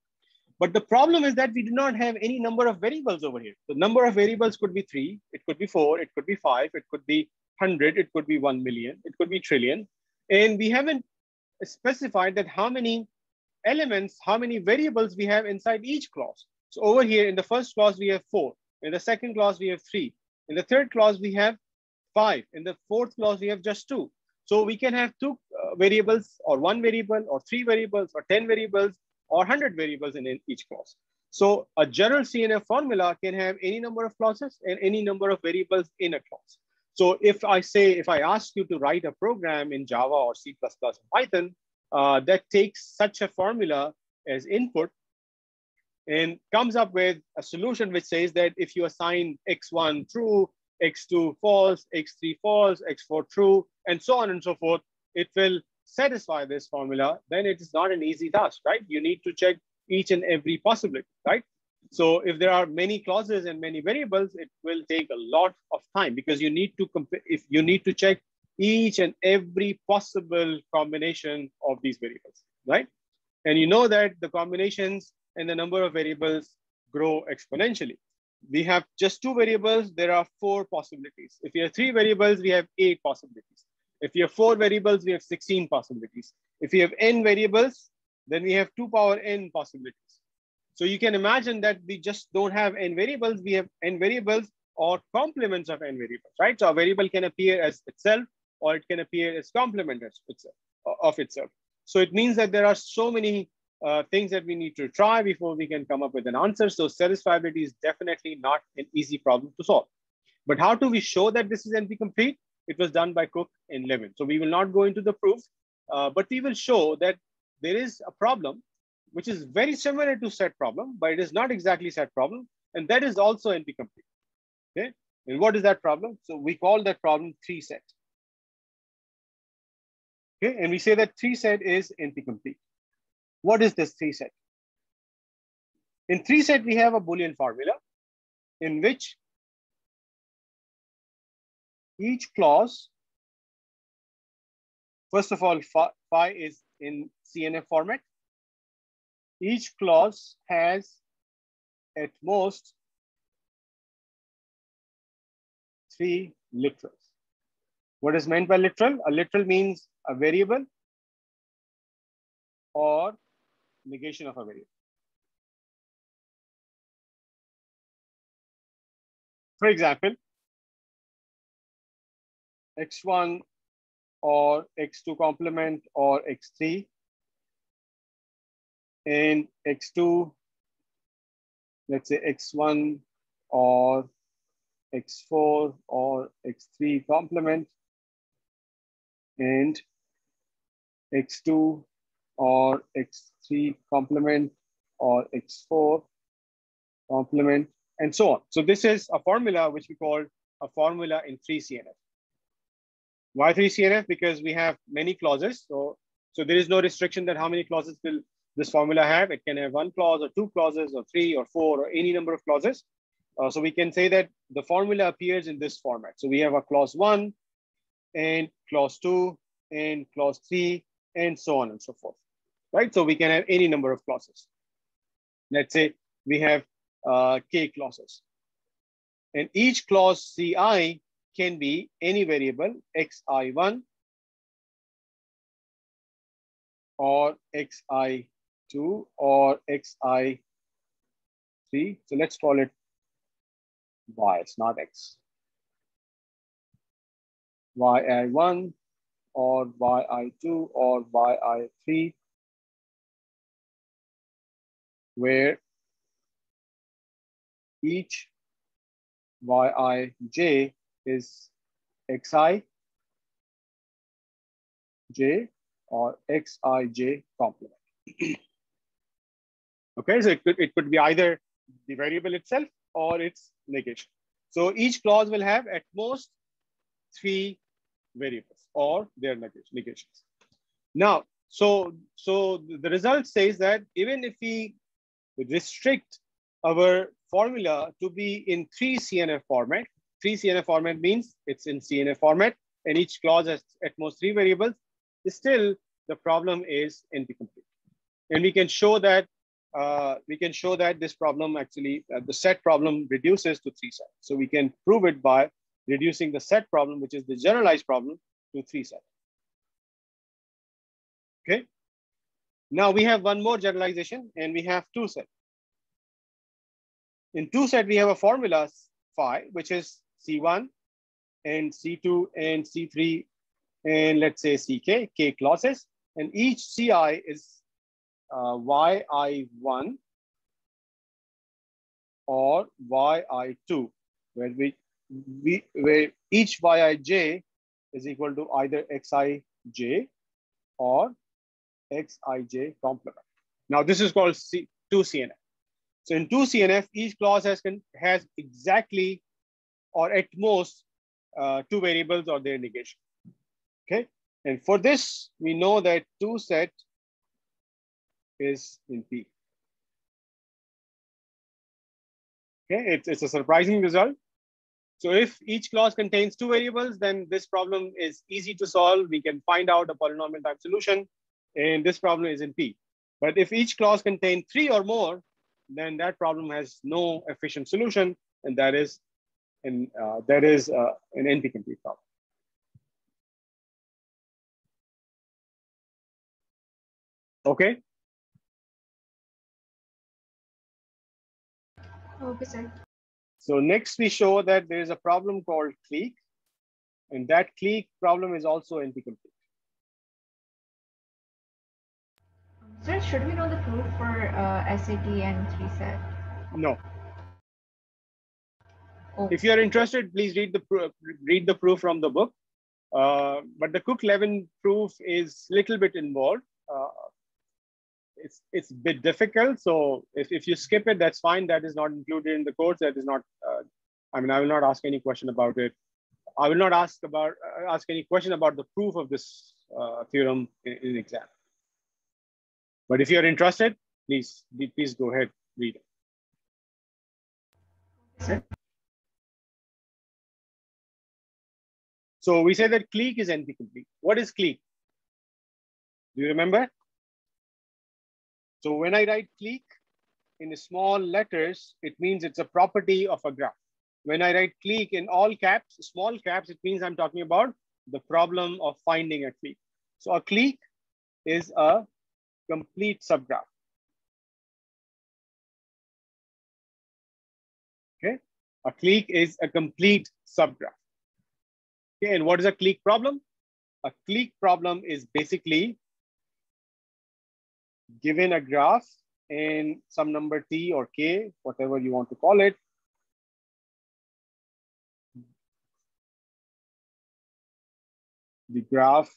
But the problem is that we do not have any number of variables over here. The number of variables could be three, it could be four, it could be five, it could be 100, it could be 1 million, it could be trillion. And we haven't specified that how many elements, how many variables we have inside each clause. So over here in the first clause, we have four. In the second clause, we have three. In the third clause, we have five. In the fourth clause, we have just two. So we can have two uh, variables or one variable or three variables or 10 variables or 100 variables in, in each clause. So a general CNF formula can have any number of clauses and any number of variables in a clause. So if I say, if I ask you to write a program in Java or C++ or Python uh, that takes such a formula as input and comes up with a solution which says that if you assign x1 true, x2 false, x3 false, x4 true, and so on and so forth, it will satisfy this formula, then it is not an easy task, right? You need to check each and every possibility, right? So if there are many clauses and many variables, it will take a lot of time because you need to compare, if you need to check each and every possible combination of these variables, right? And you know that the combinations and the number of variables grow exponentially. We have just two variables, there are four possibilities. If you have three variables, we have eight possibilities. If you have four variables, we have 16 possibilities. If you have n variables, then we have two power n possibilities. So you can imagine that we just don't have n variables, we have n variables or complements of n variables, right? So a variable can appear as itself or it can appear as complement of itself. So it means that there are so many uh, things that we need to try before we can come up with an answer. So satisfiability is definitely not an easy problem to solve. But how do we show that this is NP complete? It was done by Cook in Levin. So we will not go into the proof, uh, but we will show that there is a problem which is very similar to SAT problem, but it is not exactly SAT problem. And that is also NP complete. Okay. And what is that problem? So we call that problem three SAT. Okay. And we say that three SAT is NP complete. What is this three SAT? In three SAT, we have a Boolean formula in which each clause, first of all, phi is in CNF format. Each clause has at most three literals. What is meant by literal? A literal means a variable or negation of a variable. For example, x1 or x2 complement or x3 and x2, let's say x1 or x4 or x3 complement and x2 or x3 complement or x4 complement and so on. So this is a formula which we call a formula in 3CNF. Why 3CNF? Because we have many clauses. So, so there is no restriction that how many clauses will this formula have. It can have one clause or two clauses or three or four or any number of clauses. Uh, so we can say that the formula appears in this format. So we have a clause one and clause two and clause three and so on and so forth, right? So we can have any number of clauses. Let's say we have uh, k clauses. And each clause ci can be any variable xi1 or xi2 or xi3. So let's call it y, it's not x. yi1 or yi2 or yi3 where each yij is xi j or xij complement. *clears throat* okay, so it could, it could be either the variable itself or its negation. So each clause will have at most three variables or their negations. Now, so, so the result says that even if we restrict our formula to be in three CNF format, three CNF format means it's in CNF format and each clause has at most three variables, still the problem is NP complete. And we can show that uh, we can show that this problem actually, uh, the SAT problem reduces to three SATs. So we can prove it by reducing the SAT problem, which is the generalized problem, to three SATs. Okay. Now we have one more generalization and we have two SATs. In two SAT, we have a formula phi, which is C1 and C2 and C3 and let's say CK, K clauses. And each CI is uh, yi1 or yi2, where we, we where each yij is equal to either xij or xij complement. Now this is called C, 2CNF. So in 2CNF, each clause has, has exactly or at most uh, two variables or their negation. Okay, and for this, we know that 2 SAT is in P. Okay, it's, it's a surprising result. So if each clause contains two variables, then this problem is easy to solve. We can find out a polynomial type solution, and this problem is in P. But if each clause contains three or more, then that problem has no efficient solution, and that is, and uh, that is uh, an NP complete problem. Okay. Okay, sir. So next we show that there is a problem called clique, and that clique problem is also NP complete. Sir, should we know the proof for uh, SAT and 3SAT? No. Oh. If you are interested, please read the read the proof from the book. Uh, but the Cook-Levin proof is little bit involved. Uh, it's it's a bit difficult. So if, if you skip it, that's fine. That is not included in the course. That is not. Uh, I mean, I will not ask any question about it. I will not ask about uh, ask any question about the proof of this uh, theorem in, in exam. But if you're interested, please please go ahead read it. So we say that clique is NP complete. What is clique? Do you remember? So when I write clique in small letters, it means it's a property of a graph. When I write clique in all caps, small caps, it means I'm talking about the problem of finding a clique. So a clique is a complete subgraph. Okay, a clique is a complete subgraph. Okay, and what is a clique problem? A clique problem is basically given a graph in some number t or k, whatever you want to call it. The graph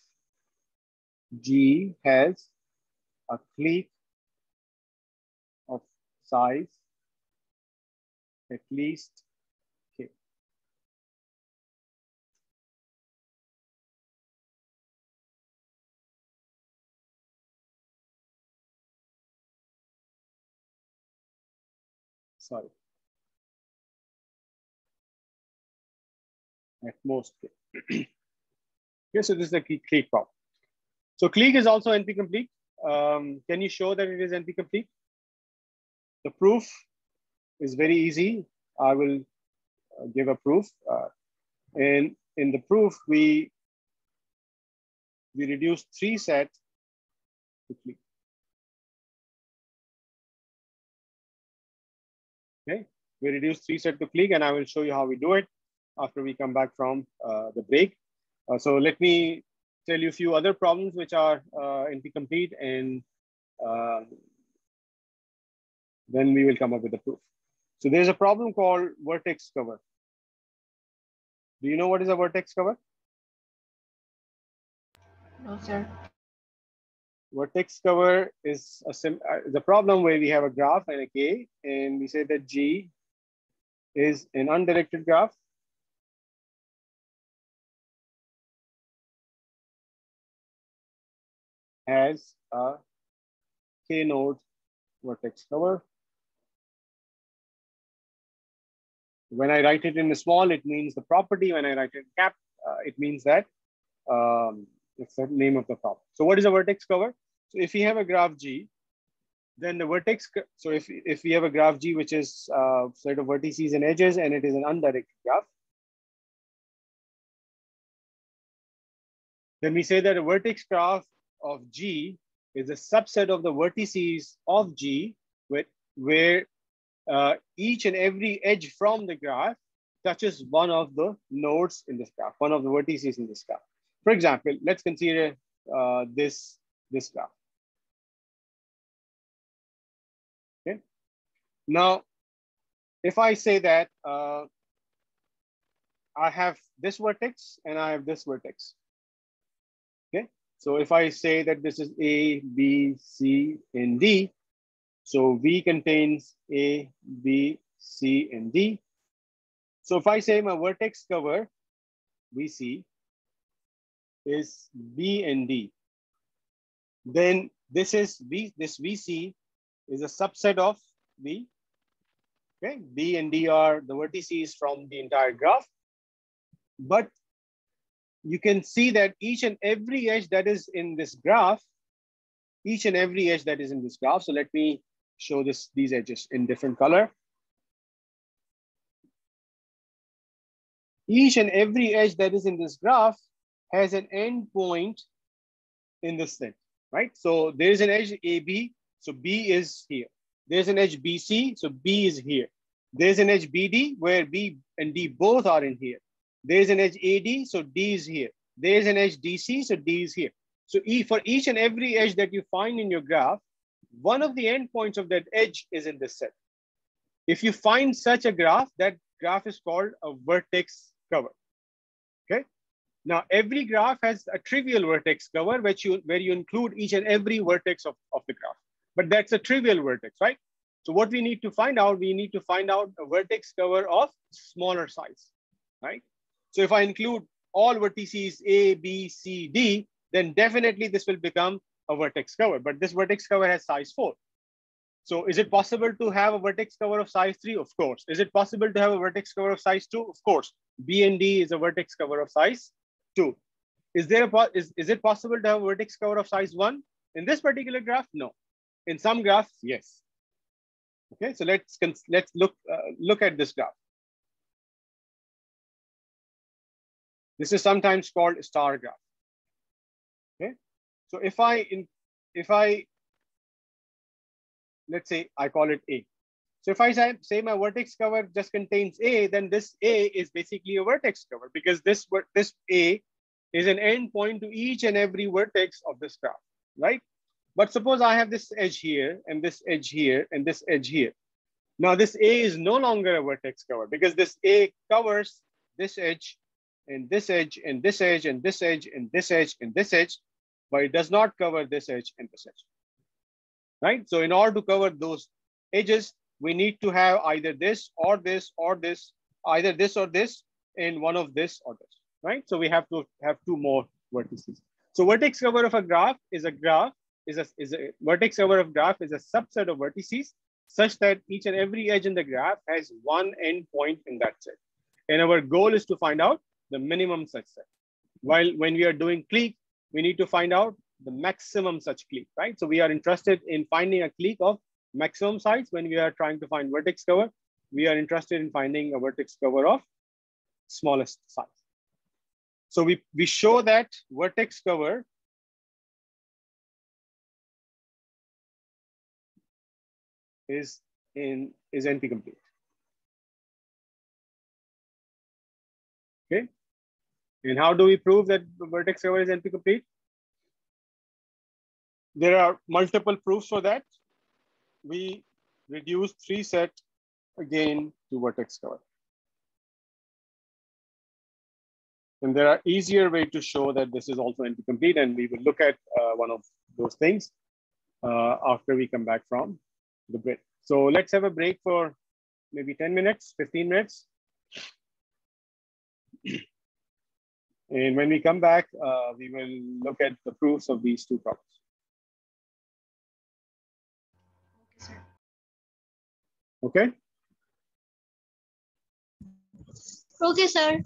G has a clique of size at least At most *clears throat* okay, so this is the clique problem. So clique is also NP complete. Um, can you show that it is NP complete? The proof is very easy. I will uh, give a proof. Uh, and in the proof, we, we reduce three SAT to clique. Okay, we reduce three SAT to clique and I will show you how we do it after we come back from uh, the break. Uh, so let me tell you a few other problems which are uh, NP complete and uh, then we will come up with a proof. So there's a problem called vertex cover. Do you know what is a vertex cover? No, sir. Vertex cover is a sim uh, the problem where we have a graph and a k, and we say that G is an undirected graph. Has a k node vertex cover. When I write it in small, it means the property. When I write it in cap, uh, it means that um, it's the name of the problem. So what is a vertex cover? So if we have a graph G, then the vertex, so if, if we have a graph G, which is uh, set of vertices and edges, and it is an undirected graph, then we say that a vertex graph of G is a subset of the vertices of G with, where uh, each and every edge from the graph touches one of the nodes in this graph, one of the vertices in this graph. For example, let's consider uh, this, this graph. Okay. Now, if I say that uh, I have this vertex and I have this vertex. So if I say that this is A, B, C, and D, so V contains A, B, C, and D. So if I say my vertex cover, VC, is B and D, then this is V, this VC is a subset of V. Okay, B and D are the vertices from the entire graph. But you can see that each and every edge that is in this graph, each and every edge that is in this graph. So let me show this these edges in different color. Each and every edge that is in this graph has an end point in this set, right? So there's an edge AB, so B is here. There's an edge BC, so B is here. There's an edge BD where B and D both are in here. There's an edge AD, so D is here. There's an edge DC, so D is here. So e, for each and every edge that you find in your graph, one of the endpoints of that edge is in this set. If you find such a graph, that graph is called a vertex cover. Okay. Now every graph has a trivial vertex cover, which you where you include each and every vertex of, of the graph. but that's a trivial vertex, right? So what we need to find out, we need to find out a vertex cover of smaller size, right? So if I include all vertices A, B, C, D, then definitely this will become a vertex cover, but this vertex cover has size four. So is it possible to have a vertex cover of size three? Of course. Is it possible to have a vertex cover of size two? Of course. B and D is a vertex cover of size two. Is there a is, is it possible to have a vertex cover of size one? In this particular graph, no. In some graphs, yes. Okay, so let's let's look uh, look at this graph. This is sometimes called star graph. Okay, so if I in if I let's say I call it A. So if I say my vertex cover just contains A, then this A is basically a vertex cover because this this A is an endpoint to each and every vertex of this graph, right? But suppose I have this edge here and this edge here and this edge here. Now this A is no longer a vertex cover because this A covers this edge and this edge and this edge and this edge and this edge and this edge, but it does not cover this edge and this edge, right? So in order to cover those edges, we need to have either this or this or this, either this or this, and one of this or this right? So we have to have two more vertices. So vertex cover of a graph is a graph, is a, is a vertex cover of graph is a subset of vertices such that each and every edge in the graph has one endpoint in that set. And our goal is to find out the minimum such set. While when we are doing clique, we need to find out the maximum such clique, right? So we are interested in finding a clique of maximum size when we are trying to find vertex cover. We are interested in finding a vertex cover of smallest size. So we, we show that vertex cover is in is NP complete. Okay. And how do we prove that the vertex cover is NP complete? There are multiple proofs for that. We reduce three SAT again to vertex cover. And there are easier way to show that this is also NP-complete, and we will look at uh, one of those things uh, after we come back from the break. So let's have a break for maybe 10 minutes, 15 minutes. And when we come back, uh, we will look at the proofs of these two problems. Okay? Okay, sir.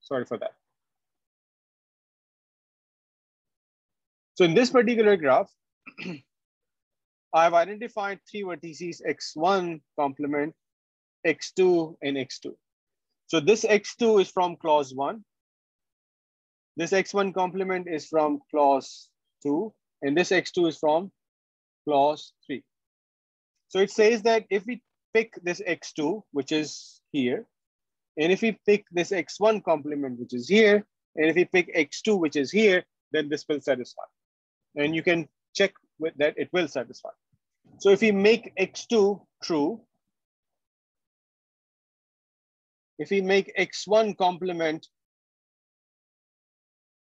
Sorry for that. So in this particular graph, *clears throat* I've identified three vertices, x1 complement, x2, and x2. So this x2 is from clause one. This x1 complement is from clause two, and this x2 is from clause three. So it says that if we pick this x2, which is here, and if we pick this x1 complement, which is here, and if we pick x2, which is here, then this will satisfy. And you can check with that it will satisfy. So if we make x2 true, if we make x1 complement,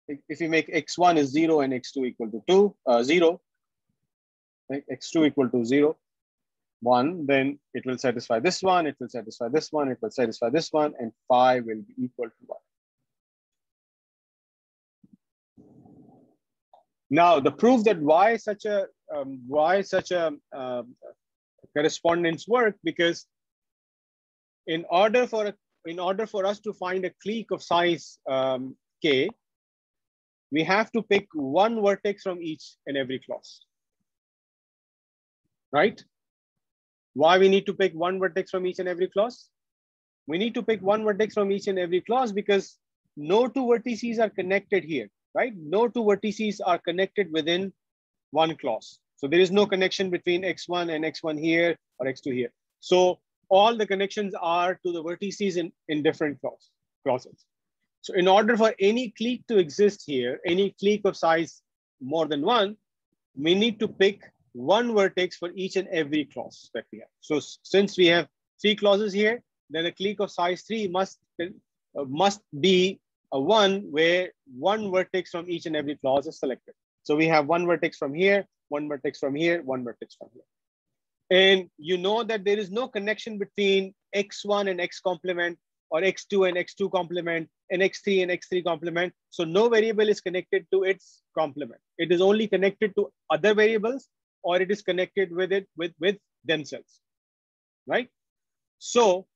if we make x1 is zero and x2 equal to two, uh, zero, right? x2 equal to zero, one, then it will satisfy this one, it will satisfy this one, it will satisfy this one, and phi will be equal to one. Now, the proof that why such a um, why such a uh, correspondence work because in order for a, in order for us to find a clique of size um, k, we have to pick one vertex from each and every clause, right? Why we need to pick one vertex from each and every clause? We need to pick one vertex from each and every clause because no two vertices are connected here, right? No two vertices are connected within one clause. So there is no connection between x1 and x1 here or x2 here. So all the connections are to the vertices in, in different clause, clauses. So in order for any clique to exist here, any clique of size more than one, we need to pick one vertex for each and every clause that we have. So since we have three clauses here, then a clique of size three must, uh, must be a one where one vertex from each and every clause is selected. So we have one vertex from here, one vertex from here, one vertex from here. And you know that there is no connection between x1 and x complement or x2 and x2 complement and x3 and x3 complement. So no variable is connected to its complement. It is only connected to other variables or it is connected with it with, with themselves, right? So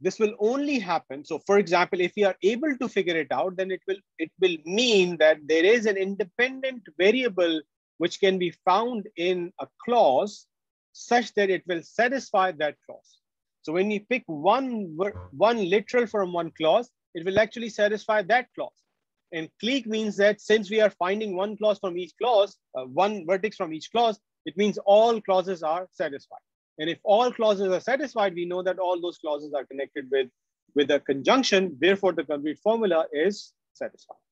this will only happen. So for example, if we are able to figure it out, then it will, it will mean that there is an independent variable which can be found in a clause such that it will satisfy that clause. So when we pick one, one literal from one clause, it will actually satisfy that clause. And clique means that since we are finding one clause from each clause, uh, one vertex from each clause, it means all clauses are satisfied. And if all clauses are satisfied, we know that all those clauses are connected with, with a conjunction. Therefore, the complete formula is satisfied.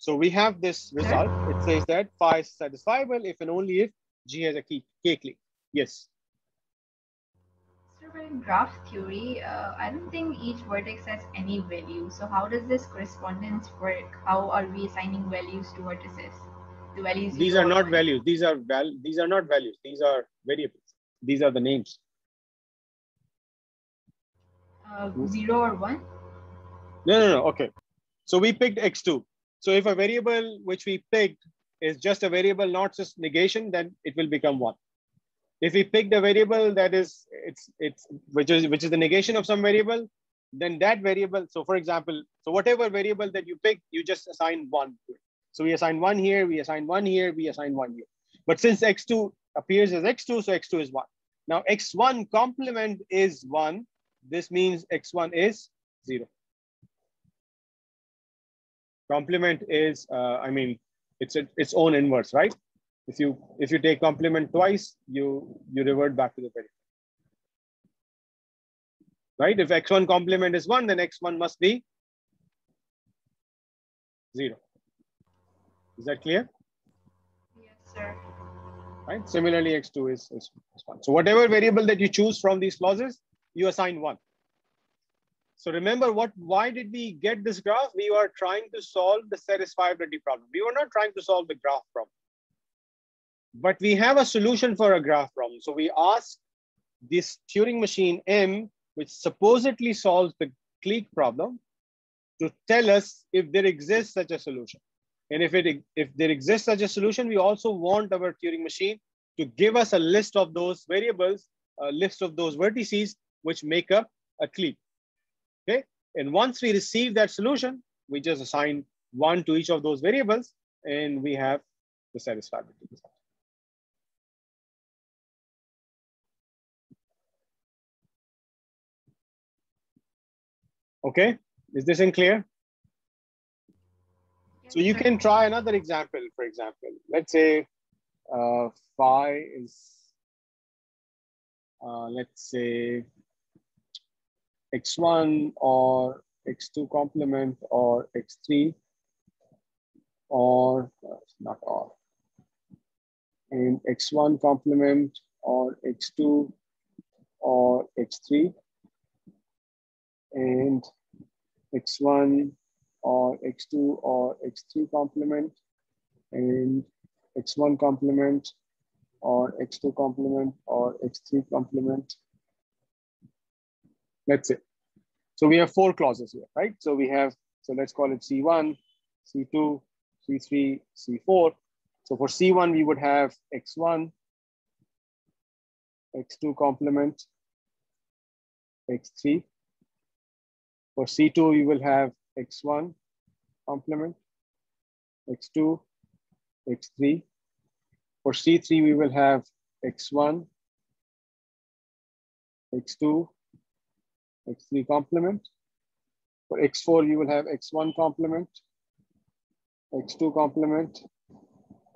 So we have this result. It says that phi is satisfiable if and only if G has a key, K clique. Yes. So in graph theory, uh, I don't think each vertex has any value. So how does this correspondence work? How are we assigning values to vertices? The values. These are not values. These are val. These are not values. These are variables. These are the names. Uh, zero or one? No, no, no. Okay. So we picked x2. So if a variable which we picked is just a variable, not just negation, then it will become one. If we pick the variable that is it's it's which is which is the negation of some variable, then that variable. So for example, so whatever variable that you pick, you just assign one. So we assign one here, we assign one here, we assign one here. But since x2 appears as x2, so x2 is one. Now x1 complement is one. This means x1 is zero. Complement is, uh, I mean, it's a, its own inverse, right? If you if you take complement twice, you you revert back to the very right? If x1 complement is one, then x1 must be zero. Is that clear? Yes, sir. Right. Similarly, x2 is, is, is one. So whatever variable that you choose from these clauses, you assign one. So remember what, why did we get this graph? We were trying to solve the satisfiability problem. We were not trying to solve the graph problem but we have a solution for a graph problem. So we ask this Turing machine M, which supposedly solves the clique problem, to tell us if there exists such a solution. And if, it, if there exists such a solution, we also want our Turing machine to give us a list of those variables, a list of those vertices, which make up a clique. Okay. And once we receive that solution, we just assign one to each of those variables, and we have the satisfiability. Okay, is this in clear? So you can try another example, for example. Let's say uh, phi is, uh, let's say x1 or x2 complement or x3 or not or and x1 complement or x2 or x3 and x1 or x2 or x3 complement. And x1 complement or x2 complement or x3 complement. That's it. So we have four clauses here, right? So we have, so let's call it C1, C2, C3, C4. So for C1, we would have x1, x2 complement, x3, for C2, we will have x1 complement, x2, x3. For C3, we will have x1, x2, x3 complement. For x4, you will have x1 complement, x2 complement,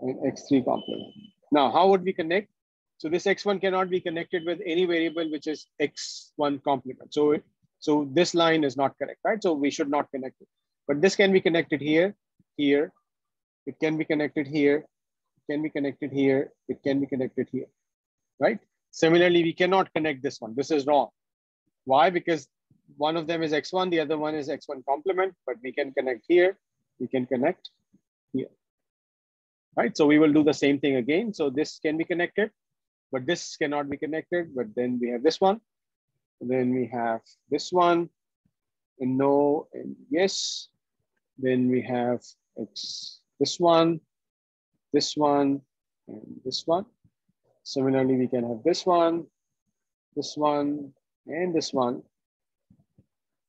and x3 complement. Now, how would we connect? So this x1 cannot be connected with any variable which is x1 complement. So it, so this line is not correct, right? So we should not connect it. But this can be connected here, here. It can be connected here. It can be connected here. It can be connected here, right? Similarly, we cannot connect this one. This is wrong. Why? Because one of them is x1, the other one is x1 complement, but we can connect here. We can connect here. right? So we will do the same thing again. So this can be connected, but this cannot be connected. But then we have this one. Then we have this one and no and yes. Then we have X, this one, this one, and this one. Similarly, we can have this one, this one, and this one,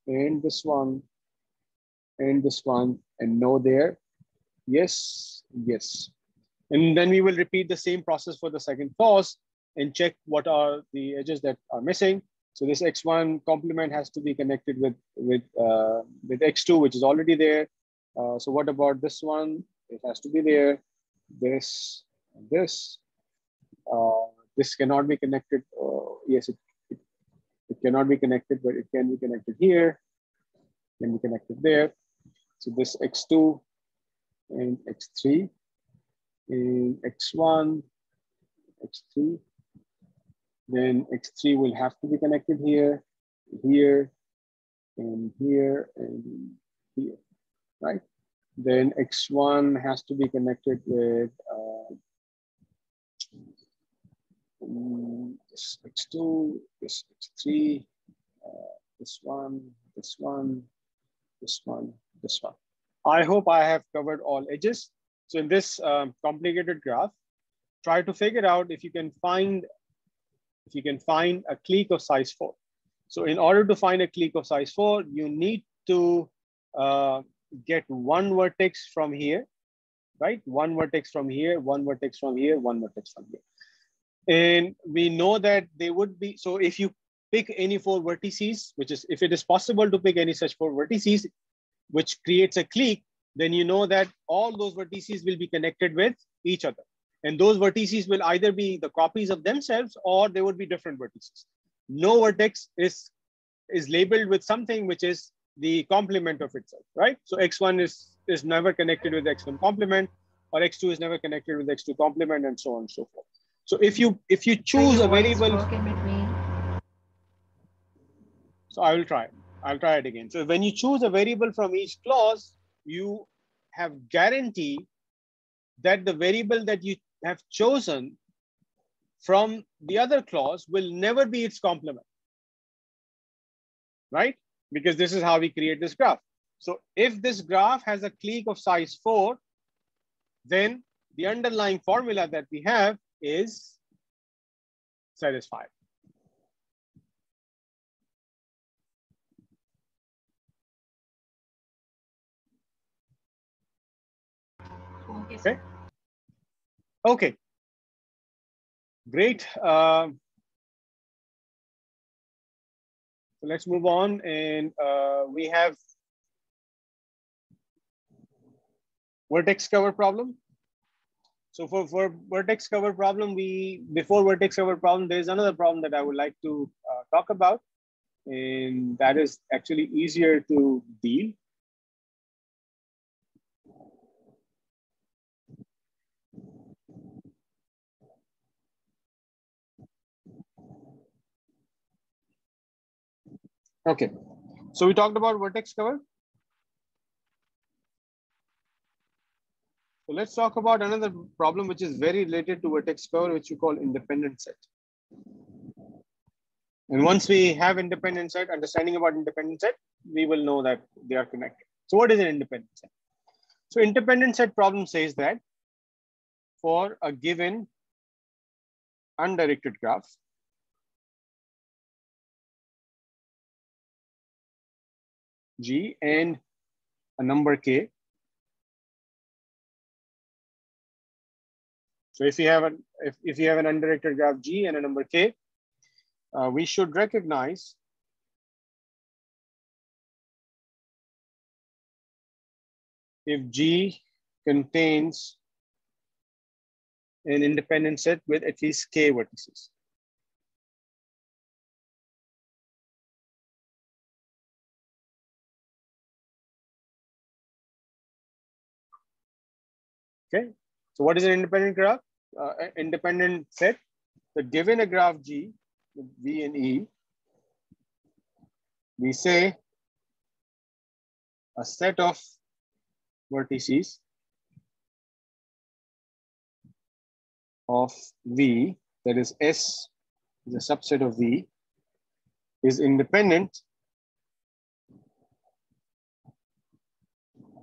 and this one, and this one, and no there. Yes, yes. And then we will repeat the same process for the second clause and check what are the edges that are missing. So this x1 complement has to be connected with, with, uh, with x2, which is already there. Uh, so what about this one? It has to be there. This, this. Uh, this cannot be connected. Uh, yes, it, it, cannot be connected, but it can be connected here. Can be connected there. So this x2 and x3 and x1, x3. Then x3 will have to be connected here, here, and here, and here, right? Then x1 has to be connected with uh, this x2, this x3, uh, this one, this one, this one, this one. I hope I have covered all edges. So in this um, complicated graph, try to figure out if you can find if you can find a clique of size four. So in order to find a clique of size four, you need to uh, get one vertex from here, right? One vertex from here, one vertex from here, one vertex from here. And we know that they would be, so if you pick any four vertices, which is, if it is possible to pick any such four vertices, which creates a clique, then you know that all those vertices will be connected with each other. And those vertices will either be the copies of themselves or they would be different vertices. No vertex is, is labeled with something which is the complement of itself, right? So X1 is, is never connected with X1 complement or X2 is never connected with X2 complement and so on and so forth. So if you if you choose a variable, so I will try. I'll try it again. So when you choose a variable from each clause, you have guarantee that the variable that you have chosen from the other clause will never be its complement, right? Because this is how we create this graph. So if this graph has a clique of size four, then the underlying formula that we have is satisfied. Okay. Okay. Great. Uh, so let's move on. And uh, we have vertex cover problem. So for, for vertex cover problem, we before vertex cover problem, there's another problem that I would like to uh, talk about. And that is actually easier to deal. Okay, so we talked about vertex cover. So let's talk about another problem which is very related to vertex cover, which we call independent set. And once we have independent set, understanding about independent set, we will know that they are connected. So what is an independent set? So independent set problem says that for a given undirected graph, G and a number K. So if you have an if, if you have an undirected graph G and a number K, uh, we should recognize if G contains an independent set with at least K vertices. Okay, so what is an independent graph? Uh, independent set. So given a graph G, V and E, we say a set of vertices of V, that is S is a subset of V, is independent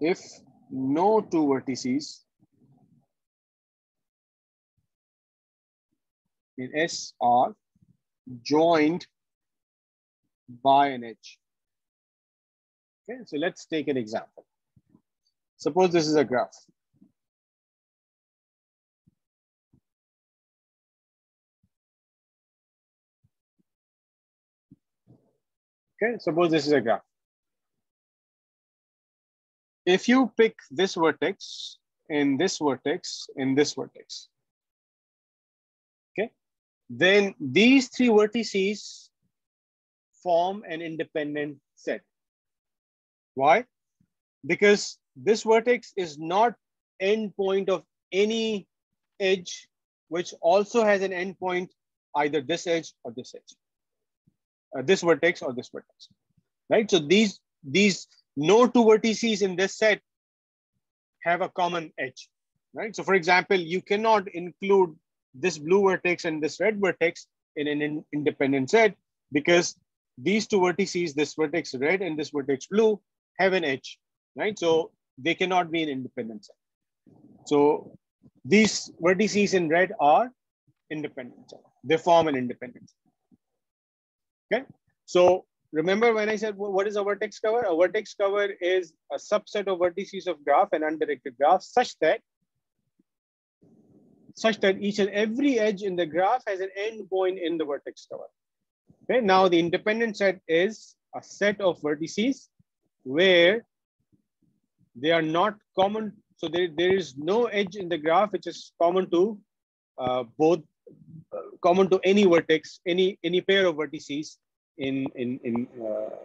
if no two vertices in S are joined by an edge. Okay, so let's take an example. Suppose this is a graph. Okay, suppose this is a graph. If you pick this vertex in this vertex in this vertex, then these three vertices form an independent set. Why? Because this vertex is not endpoint of any edge, which also has an endpoint, either this edge or this edge, uh, this vertex or this vertex, right? So these, these no two vertices in this set have a common edge, right? So for example, you cannot include this blue vertex and this red vertex in an in independent set because these two vertices, this vertex red and this vertex blue, have an edge, right? So they cannot be an independent set. So these vertices in red are independent set. They form an independent set. Okay, so remember when I said what is a vertex cover? A vertex cover is a subset of vertices of graph and undirected graph such that such that each and every edge in the graph has an end point in the vertex cover. Okay, now the independent set is a set of vertices where they are not common. So there, there is no edge in the graph which is common to uh, both, uh, common to any vertex, any any pair of vertices in in in, uh,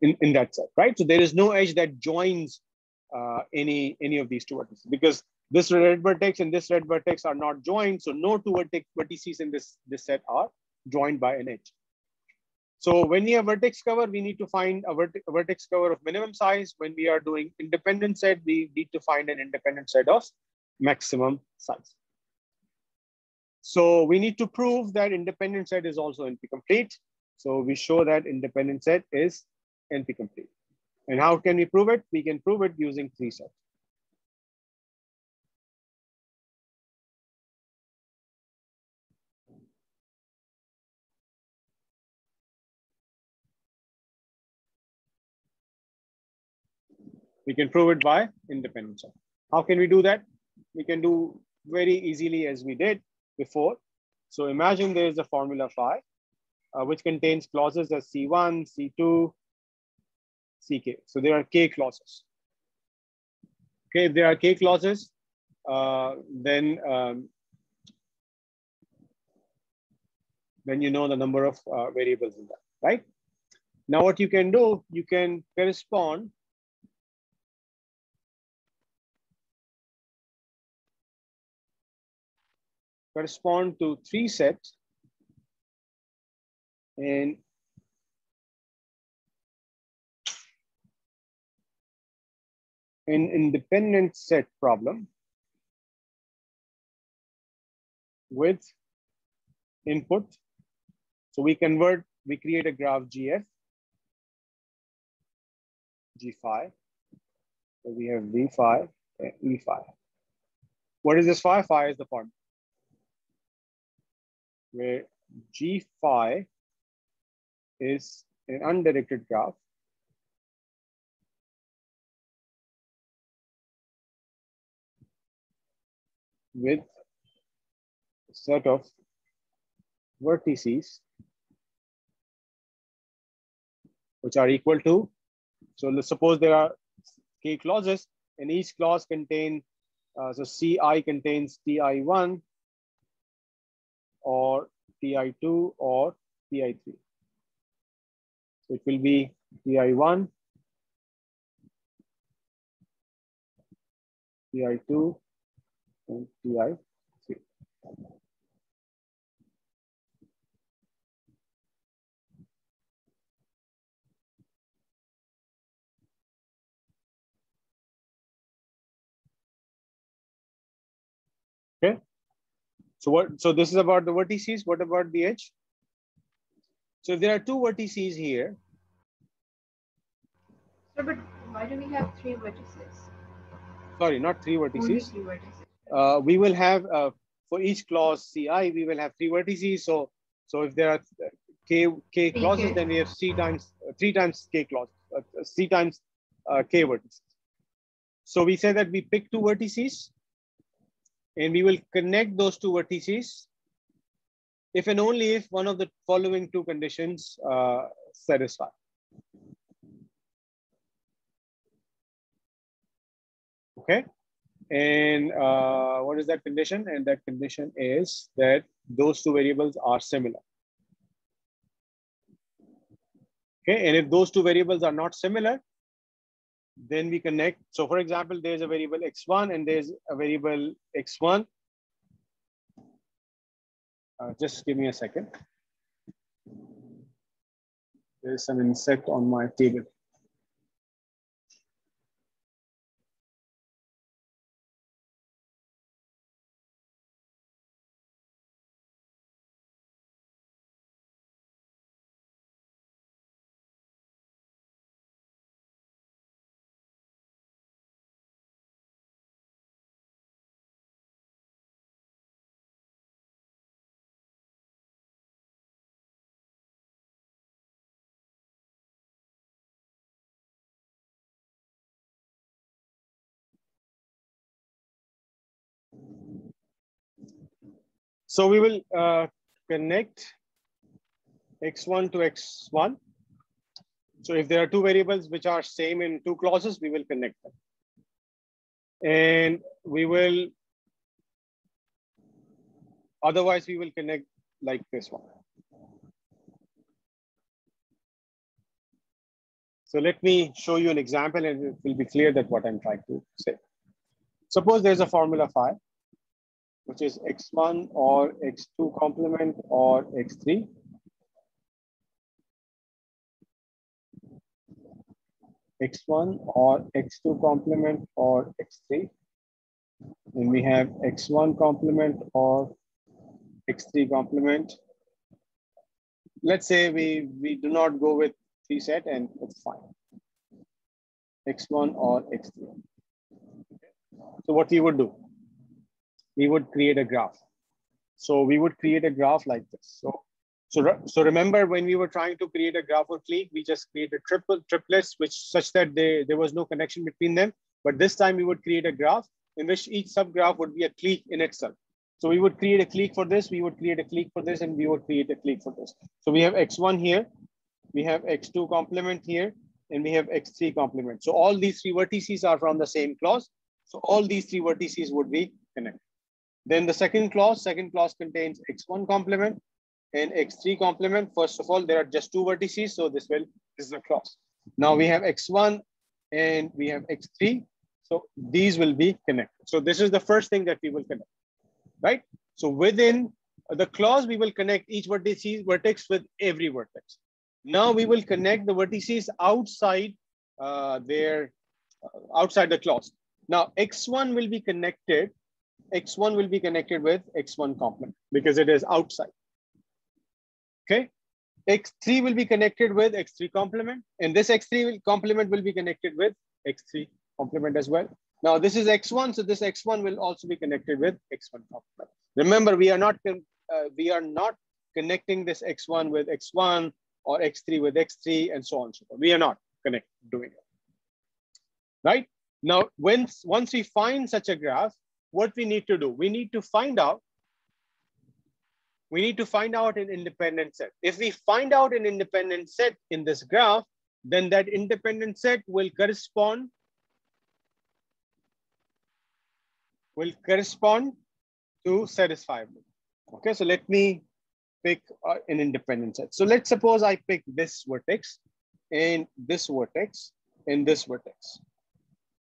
in in that set, right? So there is no edge that joins uh, any any of these two vertices because this red vertex and this red vertex are not joined. So no two vertex vertices in this this set are joined by an edge. So when we have vertex cover, we need to find a, vert a, vertex cover of minimum size. When we are doing independent set, we need to find an independent set of maximum size. So we need to prove that independent set is also NP complete. So we show that independent set is NP complete. And how can we prove it? We can prove it using three sets. We can prove it by independent set. How can we do that? We can do very easily as we did before. So imagine there is a formula phi, uh, which contains clauses as C1, C2, CK. So there are K clauses. Okay, if there are K clauses, uh, then um, then you know the number of uh, variables in that, right? Now what you can do, you can correspond correspond to 3SATs in an independent set problem with input. So we convert, we create a graph GF, G phi. So we have V phi and E phi. What is this phi? Phi is the formula where G phi is an undirected graph. With a set of vertices which are equal to, so let's suppose there are k clauses and each clause contain, uh, so Ci contains Ti1 or Ti2 or Ti3. So it will be Ti1, Ti2, and Ti3. So what? So this is about the vertices. What about the edge? So if there are two vertices here, So, but why do we have three vertices? sorry, not three Only three vertices. Uh, we will have uh, for each clause Ci, we will have three vertices. So so if there are k k clauses, then we have c times uh, three times k clauses, uh, c times uh, k vertices. So we say that we pick two vertices, and we will connect those two vertices if and only if one of the following two conditions uh, satisfy. Okay. And uh, what is that condition? And that condition is that those two variables are similar. Okay, and if those two variables are not similar, then we connect. So for example, there's a variable x1 and there's a variable x1. Uh, just give me a second. There's some insect on my table. So we will uh, connect x1 to x1. So if there are two variables which are same in two clauses, we will connect them. And we will, otherwise we will connect like this one. So let me show you an example and it will be clear that what I'm trying to say. Suppose there's a formula phi which is x1 or x2 complement or x3. x1 or x2 complement or x3. Then we have x1 complement or x3 complement. Let's say we, we do not go with 3SAT and it's fine. x1 or x3. So what we would do? We would create a graph. So we would create a graph like this. So, so, re- so remember when we were trying to create a graph for clique, we just created triple triplets, which such that they, there was no connection between them. But this time we would create a graph in which each subgraph would be a clique in itself. So we would create a clique for this, we would create a clique for this, and we would create a clique for this. So we have x1 here, we have x2 complement here, and we have x3 complement. So all these three vertices are from the same clause. So all these three vertices would be connected. Then the second clause, second clause contains x1 complement and x3 complement. First of all, there are just two vertices, so this will this is the clause. Now we have x1 and we have x3, so these will be connected. So this is the first thing that we will connect, right? So within the clause, we will connect each vertices, vertex with every vertex. Now we will connect the vertices outside uh, their uh, outside the clause. Now x1 will be connected x1 will be connected with x1 complement because it is outside. Okay. x3 will be connected with x3 complement and this x3 will, complement will be connected with x3 complement as well. Now this is x1, so this x1 will also be connected with x1 complement. Remember, we are not uh, we are not connecting this x1 with x1 or x3 with x3 and so on so forth. We are not connect doing it. Right? Now, once, once we find such a graph, what we need to do, we need to find out, we need to find out an independent set. If we find out an independent set in this graph, then that independent set will correspond will correspond to satisfiable. Okay, so let me pick uh, an independent set. So let's suppose I pick this vertex and this vertex and this vertex.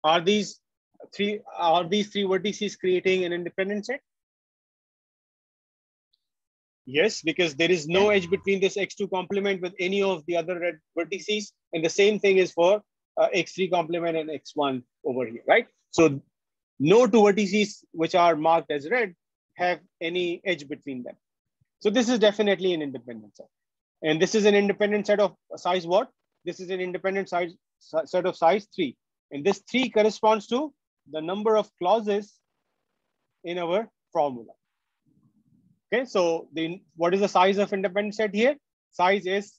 Are these three are these three vertices creating an independent set? Yes, because there is no edge between this x2 complement with any of the other red vertices. And the same thing is for uh, x3 complement and x1 over here, right? So no two vertices which are marked as red have any edge between them. So this is definitely an independent set. And this is an independent set of size what? This is an independent size set of size three. And this three corresponds to the number of clauses in our formula. Okay, so the what is the size of independent set here? Size is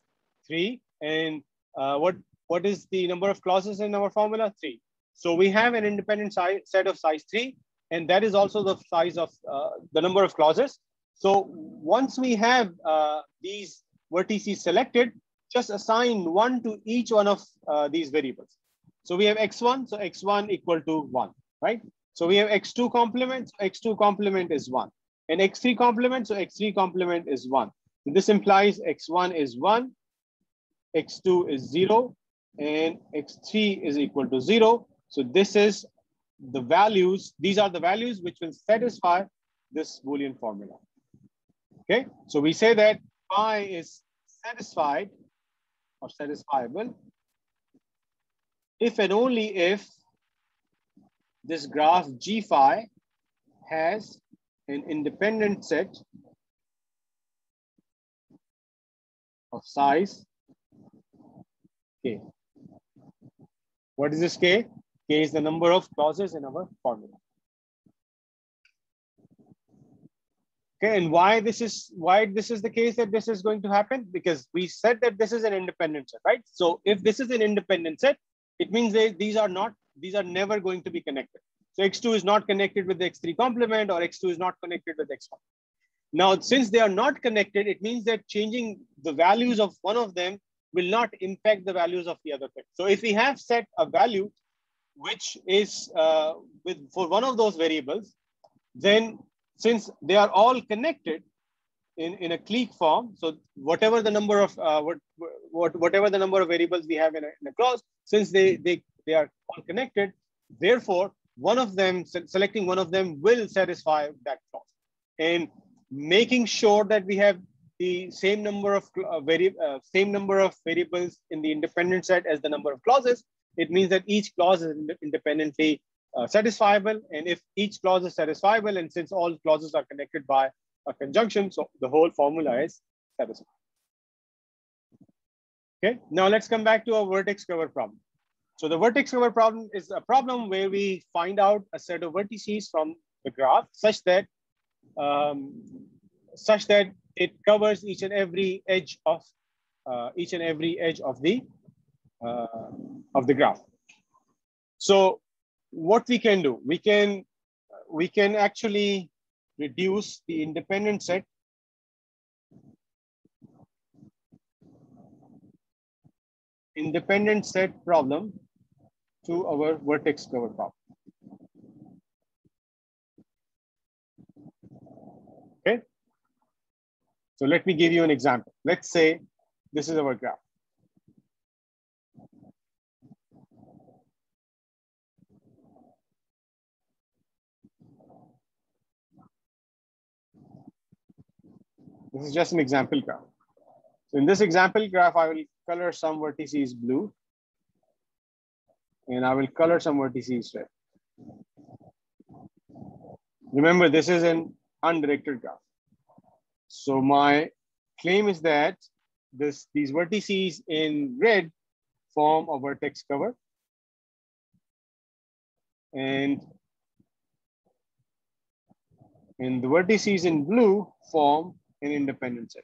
three. And uh, what, what is the number of clauses in our formula? Three. So we have an independent set of size three, and that is also the size of uh, the number of clauses. So once we have uh, these vertices selected, just assign one to each one of uh, these variables. So we have x1, so x1 equal to one, right? So we have x2 complement, so x2 complement is one. And x3 complement, so x3 complement is one. So this implies x1 is one, x2 is zero, and x3 is equal to zero. So this is the values, these are the values which will satisfy this Boolean formula. Okay, so we say that phi is satisfied or satisfiable if and only if this graph G phi has an independent set of size k. What is this k? K is the number of clauses in our formula. Okay, and why this is why this is the case that this is going to happen? Because we said that this is an independent set, right? So if this is an independent set, it means that these are not these are never going to be connected. So x2 is not connected with the x3 complement or x2 is not connected with x1. Now, since they are not connected, it means that changing the values of one of them will not impact the values of the other thing. So if we have set a value which is uh, with for one of those variables, then since they are all connected in, in a clique form, so whatever the number of uh, what, what whatever the number of variables we have in a, in a clause, since they, they they are all connected, therefore one of them selecting one of them will satisfy that clause. And making sure that we have the same number of uh, vari uh, same number of variables in the independent set as the number of clauses it means that each clause is independently uh, satisfiable. And if each clause is satisfiable, and since all clauses are connected by a conjunction, so the whole formula is satisfied. Okay, now let's come back to our vertex cover problem. So the vertex cover problem is a problem where we find out a set of vertices from the graph such that um, such that it covers each and every edge of uh, each and every edge of the uh, of the graph. So what we can do, we can, we can actually reduce the independent set independent set problem to our vertex cover problem. Okay. So let me give you an example. Let's say this is our graph. This is just an example graph. So in this example graph, I will color some vertices blue and I will color some vertices red. Remember, this is an undirected graph. So my claim is that this these vertices in red form a vertex cover. And and the vertices in blue form an independent set.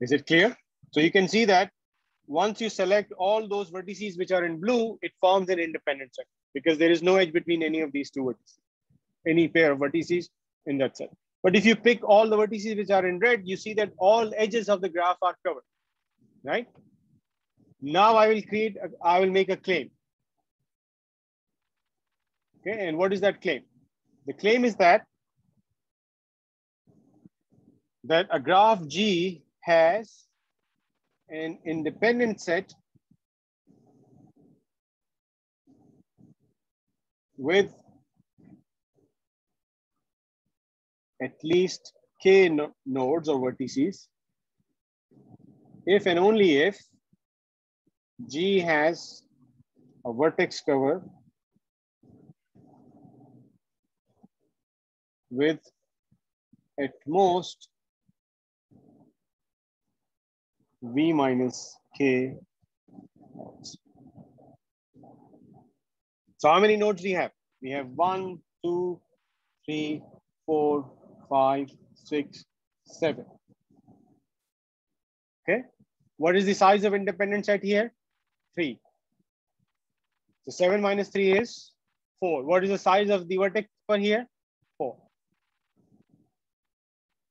Is it clear? So you can see that once you select all those vertices which are in blue, it forms an independent set because there is no edge between any of these two vertices, any pair of vertices in that set. But if you pick all the vertices which are in red, you see that all edges of the graph are covered, right? Now I will create, a, I will make a claim. Okay, and what is that claim? The claim is that that a graph G has an independent set with at least k no nodes or vertices. If and only if G has a vertex cover with at most v minus k. So how many nodes you have? We have one, two, three, four, five, six, seven. Okay. What is the size of independent set here? Three. So seven minus three is four. What is the size of the vertex for here? Four.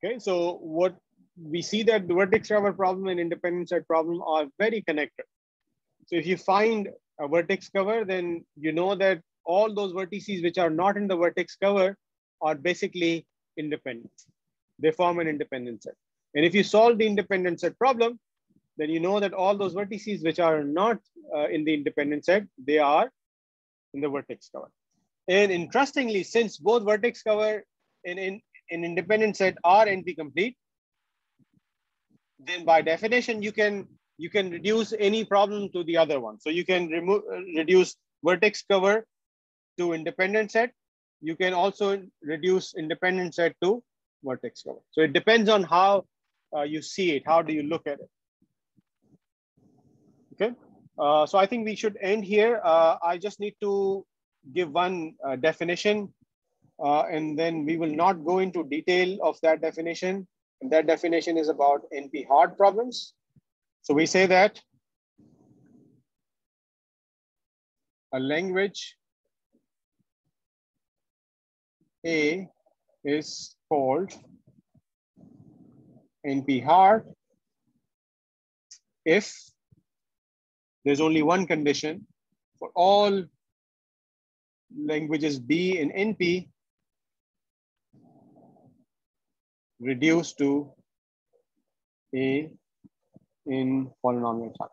Okay, so what we see that the vertex cover problem and independent set problem are very connected. So if you find a vertex cover, then you know that all those vertices which are not in the vertex cover are basically independent. They form an independent set. And if you solve the independent set problem, then you know that all those vertices which are not uh, in the independent set, they are in the vertex cover. And interestingly, since both vertex cover and in, in independent set are NP complete, then by definition, you can you can reduce any problem to the other one. So you can remove reduce vertex cover to independent set. You can also reduce independent set to vertex cover. So it depends on how uh, you see it. How do you look at it? Okay. Uh, so I think we should end here. Uh, I just need to give one uh, definition uh, and then we will not go into detail of that definition. That definition is about NP hard problems. So we say that a language A is called NP hard if there's only one condition for all languages B in NP reduced to A in polynomial time.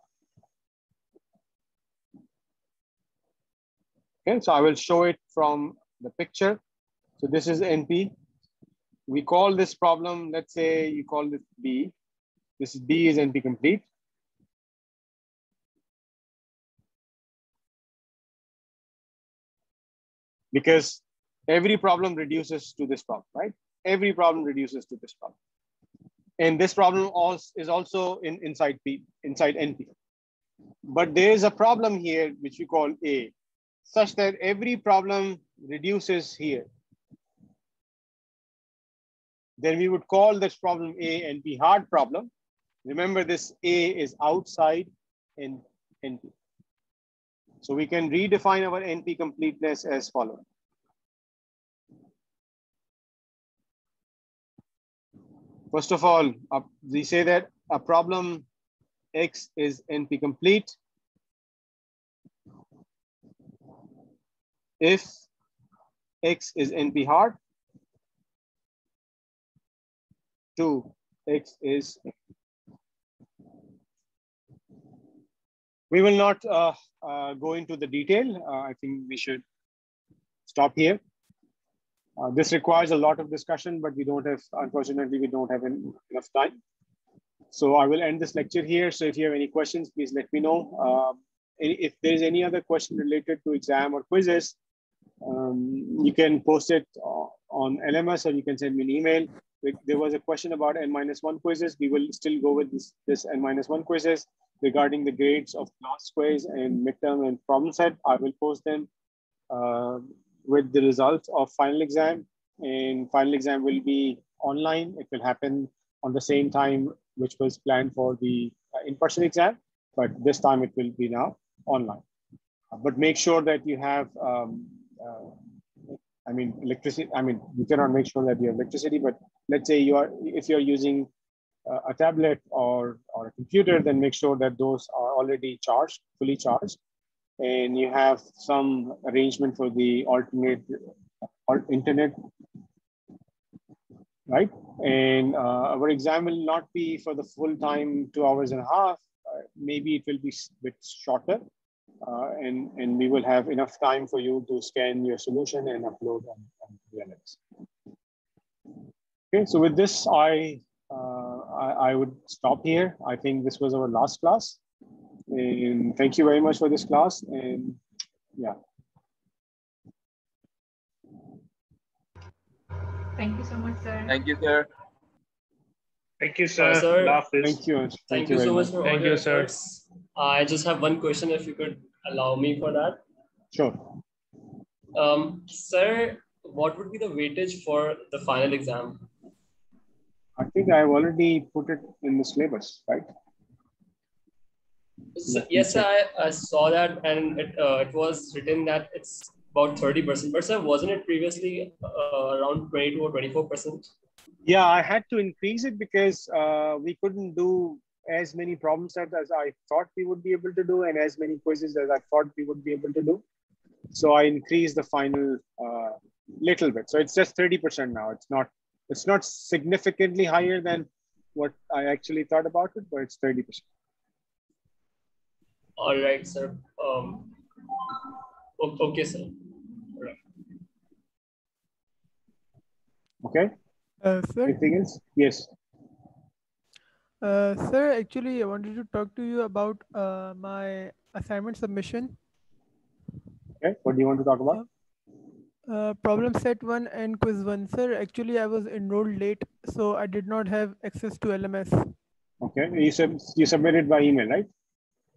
Okay, so I will show it from the picture. So this is NP. We call this problem, let's say you call this B. This is B is NP complete. Because every problem reduces to this problem, right? Every problem reduces to this problem. And this problem is also in inside P, inside NP. But there is a problem here, which we call A, such that every problem reduces here. Then we would call this problem A NP hard problem. Remember this A is outside in NP. So we can redefine our NP completeness as follows. First of all, uh, we say that a problem X is NP complete if X is NP hard, two, X is. We will not uh, uh, go into the detail. Uh, I think we should stop here. Uh, this requires a lot of discussion, but we don't have, unfortunately, we don't have enough time. So I will end this lecture here. So if you have any questions, please let me know. Um, if there's any other question related to exam or quizzes, um, you can post it on LMS or you can send me an email. There was a question about N minus one quizzes. We will still go with this, this N minus one quizzes regarding the grades of class quiz and midterm and problem set. I will post them. Uh, with the results of final exam. And final exam will be online. It will happen on the same time which was planned for the uh, in-person exam, but this time it will be now online. Uh, but make sure that you have, um, uh, I mean, electricity. I mean, you cannot make sure that you have electricity, but let's say you are, if you're using uh, a tablet or, or a computer, then make sure that those are already charged, fully charged, and you have some arrangement for the alternate internet, right? And uh, our exam will not be for the full time, two hours and a half. Uh, maybe it will be a bit shorter. Uh, and, and we will have enough time for you to scan your solution and upload on, on. Okay, so with this, I, uh, I, I would stop here. I think this was our last class. And thank you very much for this class. And yeah. Thank you so much, sir. Thank you, sir. Thank you, sir. sir. Thank you. Thank you very so much for all Thank your you, sir. efforts. I just have one question, if you could allow me for that. Sure. Um, sir, what would be the weightage for the final exam? I think I've already put it in the syllabus, right? Yes, I, I saw that, and it uh, it was written that it's about thirty percent. But sir, wasn't it previously uh, around twenty two or twenty four percent? Yeah, I had to increase it because uh, we couldn't do as many problem sets as I thought we would be able to do, and as many quizzes as I thought we would be able to do. So I increased the final uh, little bit. So it's just thirty percent now. It's not it's not significantly higher than what I actually thought about it, but it's thirty percent. All right, sir. Um, okay, sir. Okay. Uh, sir, Anything else? Yes. uh, sir, actually, I wanted to talk to you about uh, my assignment submission, Okay. What do you want to talk about? uh, problem set one and quiz one. Sir, actually, I was enrolled late, so I did not have access to LMS. Okay. You sub you submitted by email, right?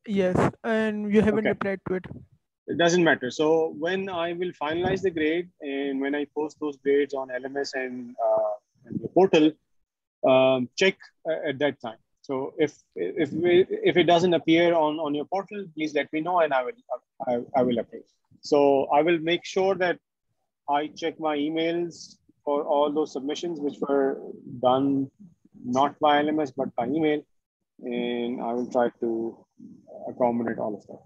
Yes, and you haven't Okay. replied to it. It doesn't matter. So when I will finalize the grade and when I post those grades on LMS and, uh, and the portal, um, check uh, at that time. So if if we, if it doesn't appear on on your portal, please let me know and I will I, I will update. So I will make sure that I check my emails for all those submissions which were done not by LMS but by email, and I will try to accommodate all of that.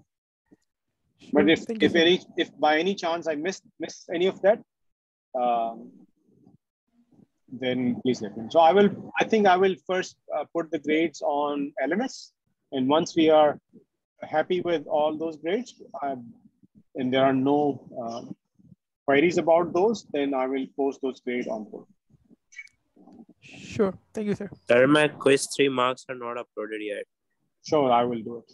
But if if any if by any chance I missed miss any of that, um, then please let me. know. So I will. I think I will first uh, put the grades on LMS, and once we are happy with all those grades, um, and there are no uh, queries about those, then I will post those grades on board. Sure, thank you, sir. Sir, my quiz three marks are not uploaded yet. Sure, I will do it.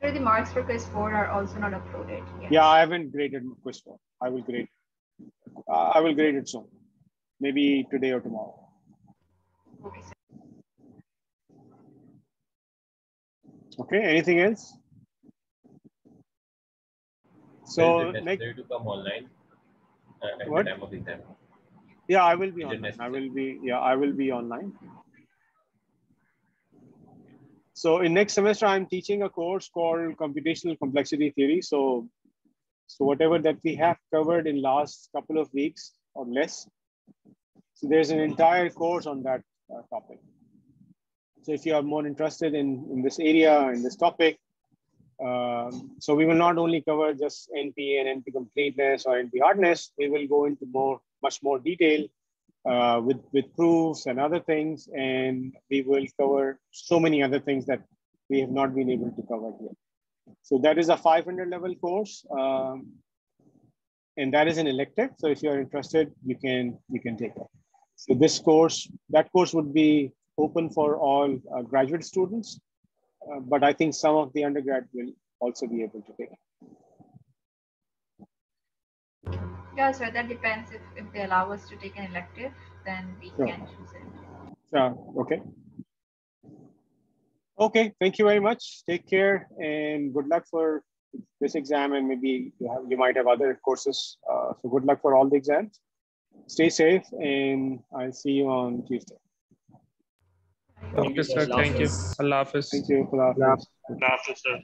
Sir, the marks for quiz four are also not uploaded yet. Yeah, I haven't graded quiz four. I will grade. Uh, I will grade it soon, maybe today or tomorrow. Okay, sir. Okay, anything else? So Is it next, to come online uh, at What? the time of exam? yeah, I will be online. I will be, yeah, I will be online. So in next semester, I'm teaching a course called computational complexity theory. So, so whatever that we have covered in last couple of weeks or less. So there's an entire course on that uh, topic. So if you are more interested in, in this area, in this topic, um, so we will not only cover just NP and NP completeness or NP hardness, we will go into more, much more detail uh, with, with proofs and other things. And we will cover so many other things that we have not been able to cover here. So that is a 500 level course. Um, and that is an elective. So if you are interested, you can, you can take it. So this course, that course would be open for all uh, graduate students. Uh, but I think some of the undergrad will also be able to take it. Yeah, sir, that depends. If, if they allow us to take an elective, then we Sure. can choose it. Uh, okay. Okay, thank you very much. Take care and good luck for this exam and maybe you, have, you might have other courses. Uh, so good luck for all the exams. Stay safe and I'll see you on Tuesday. Thank Okay, you, sir. sir. Thank you. Allah Hafiz. Thank you. Khuda Hafiz. Allah Hafiz, sir.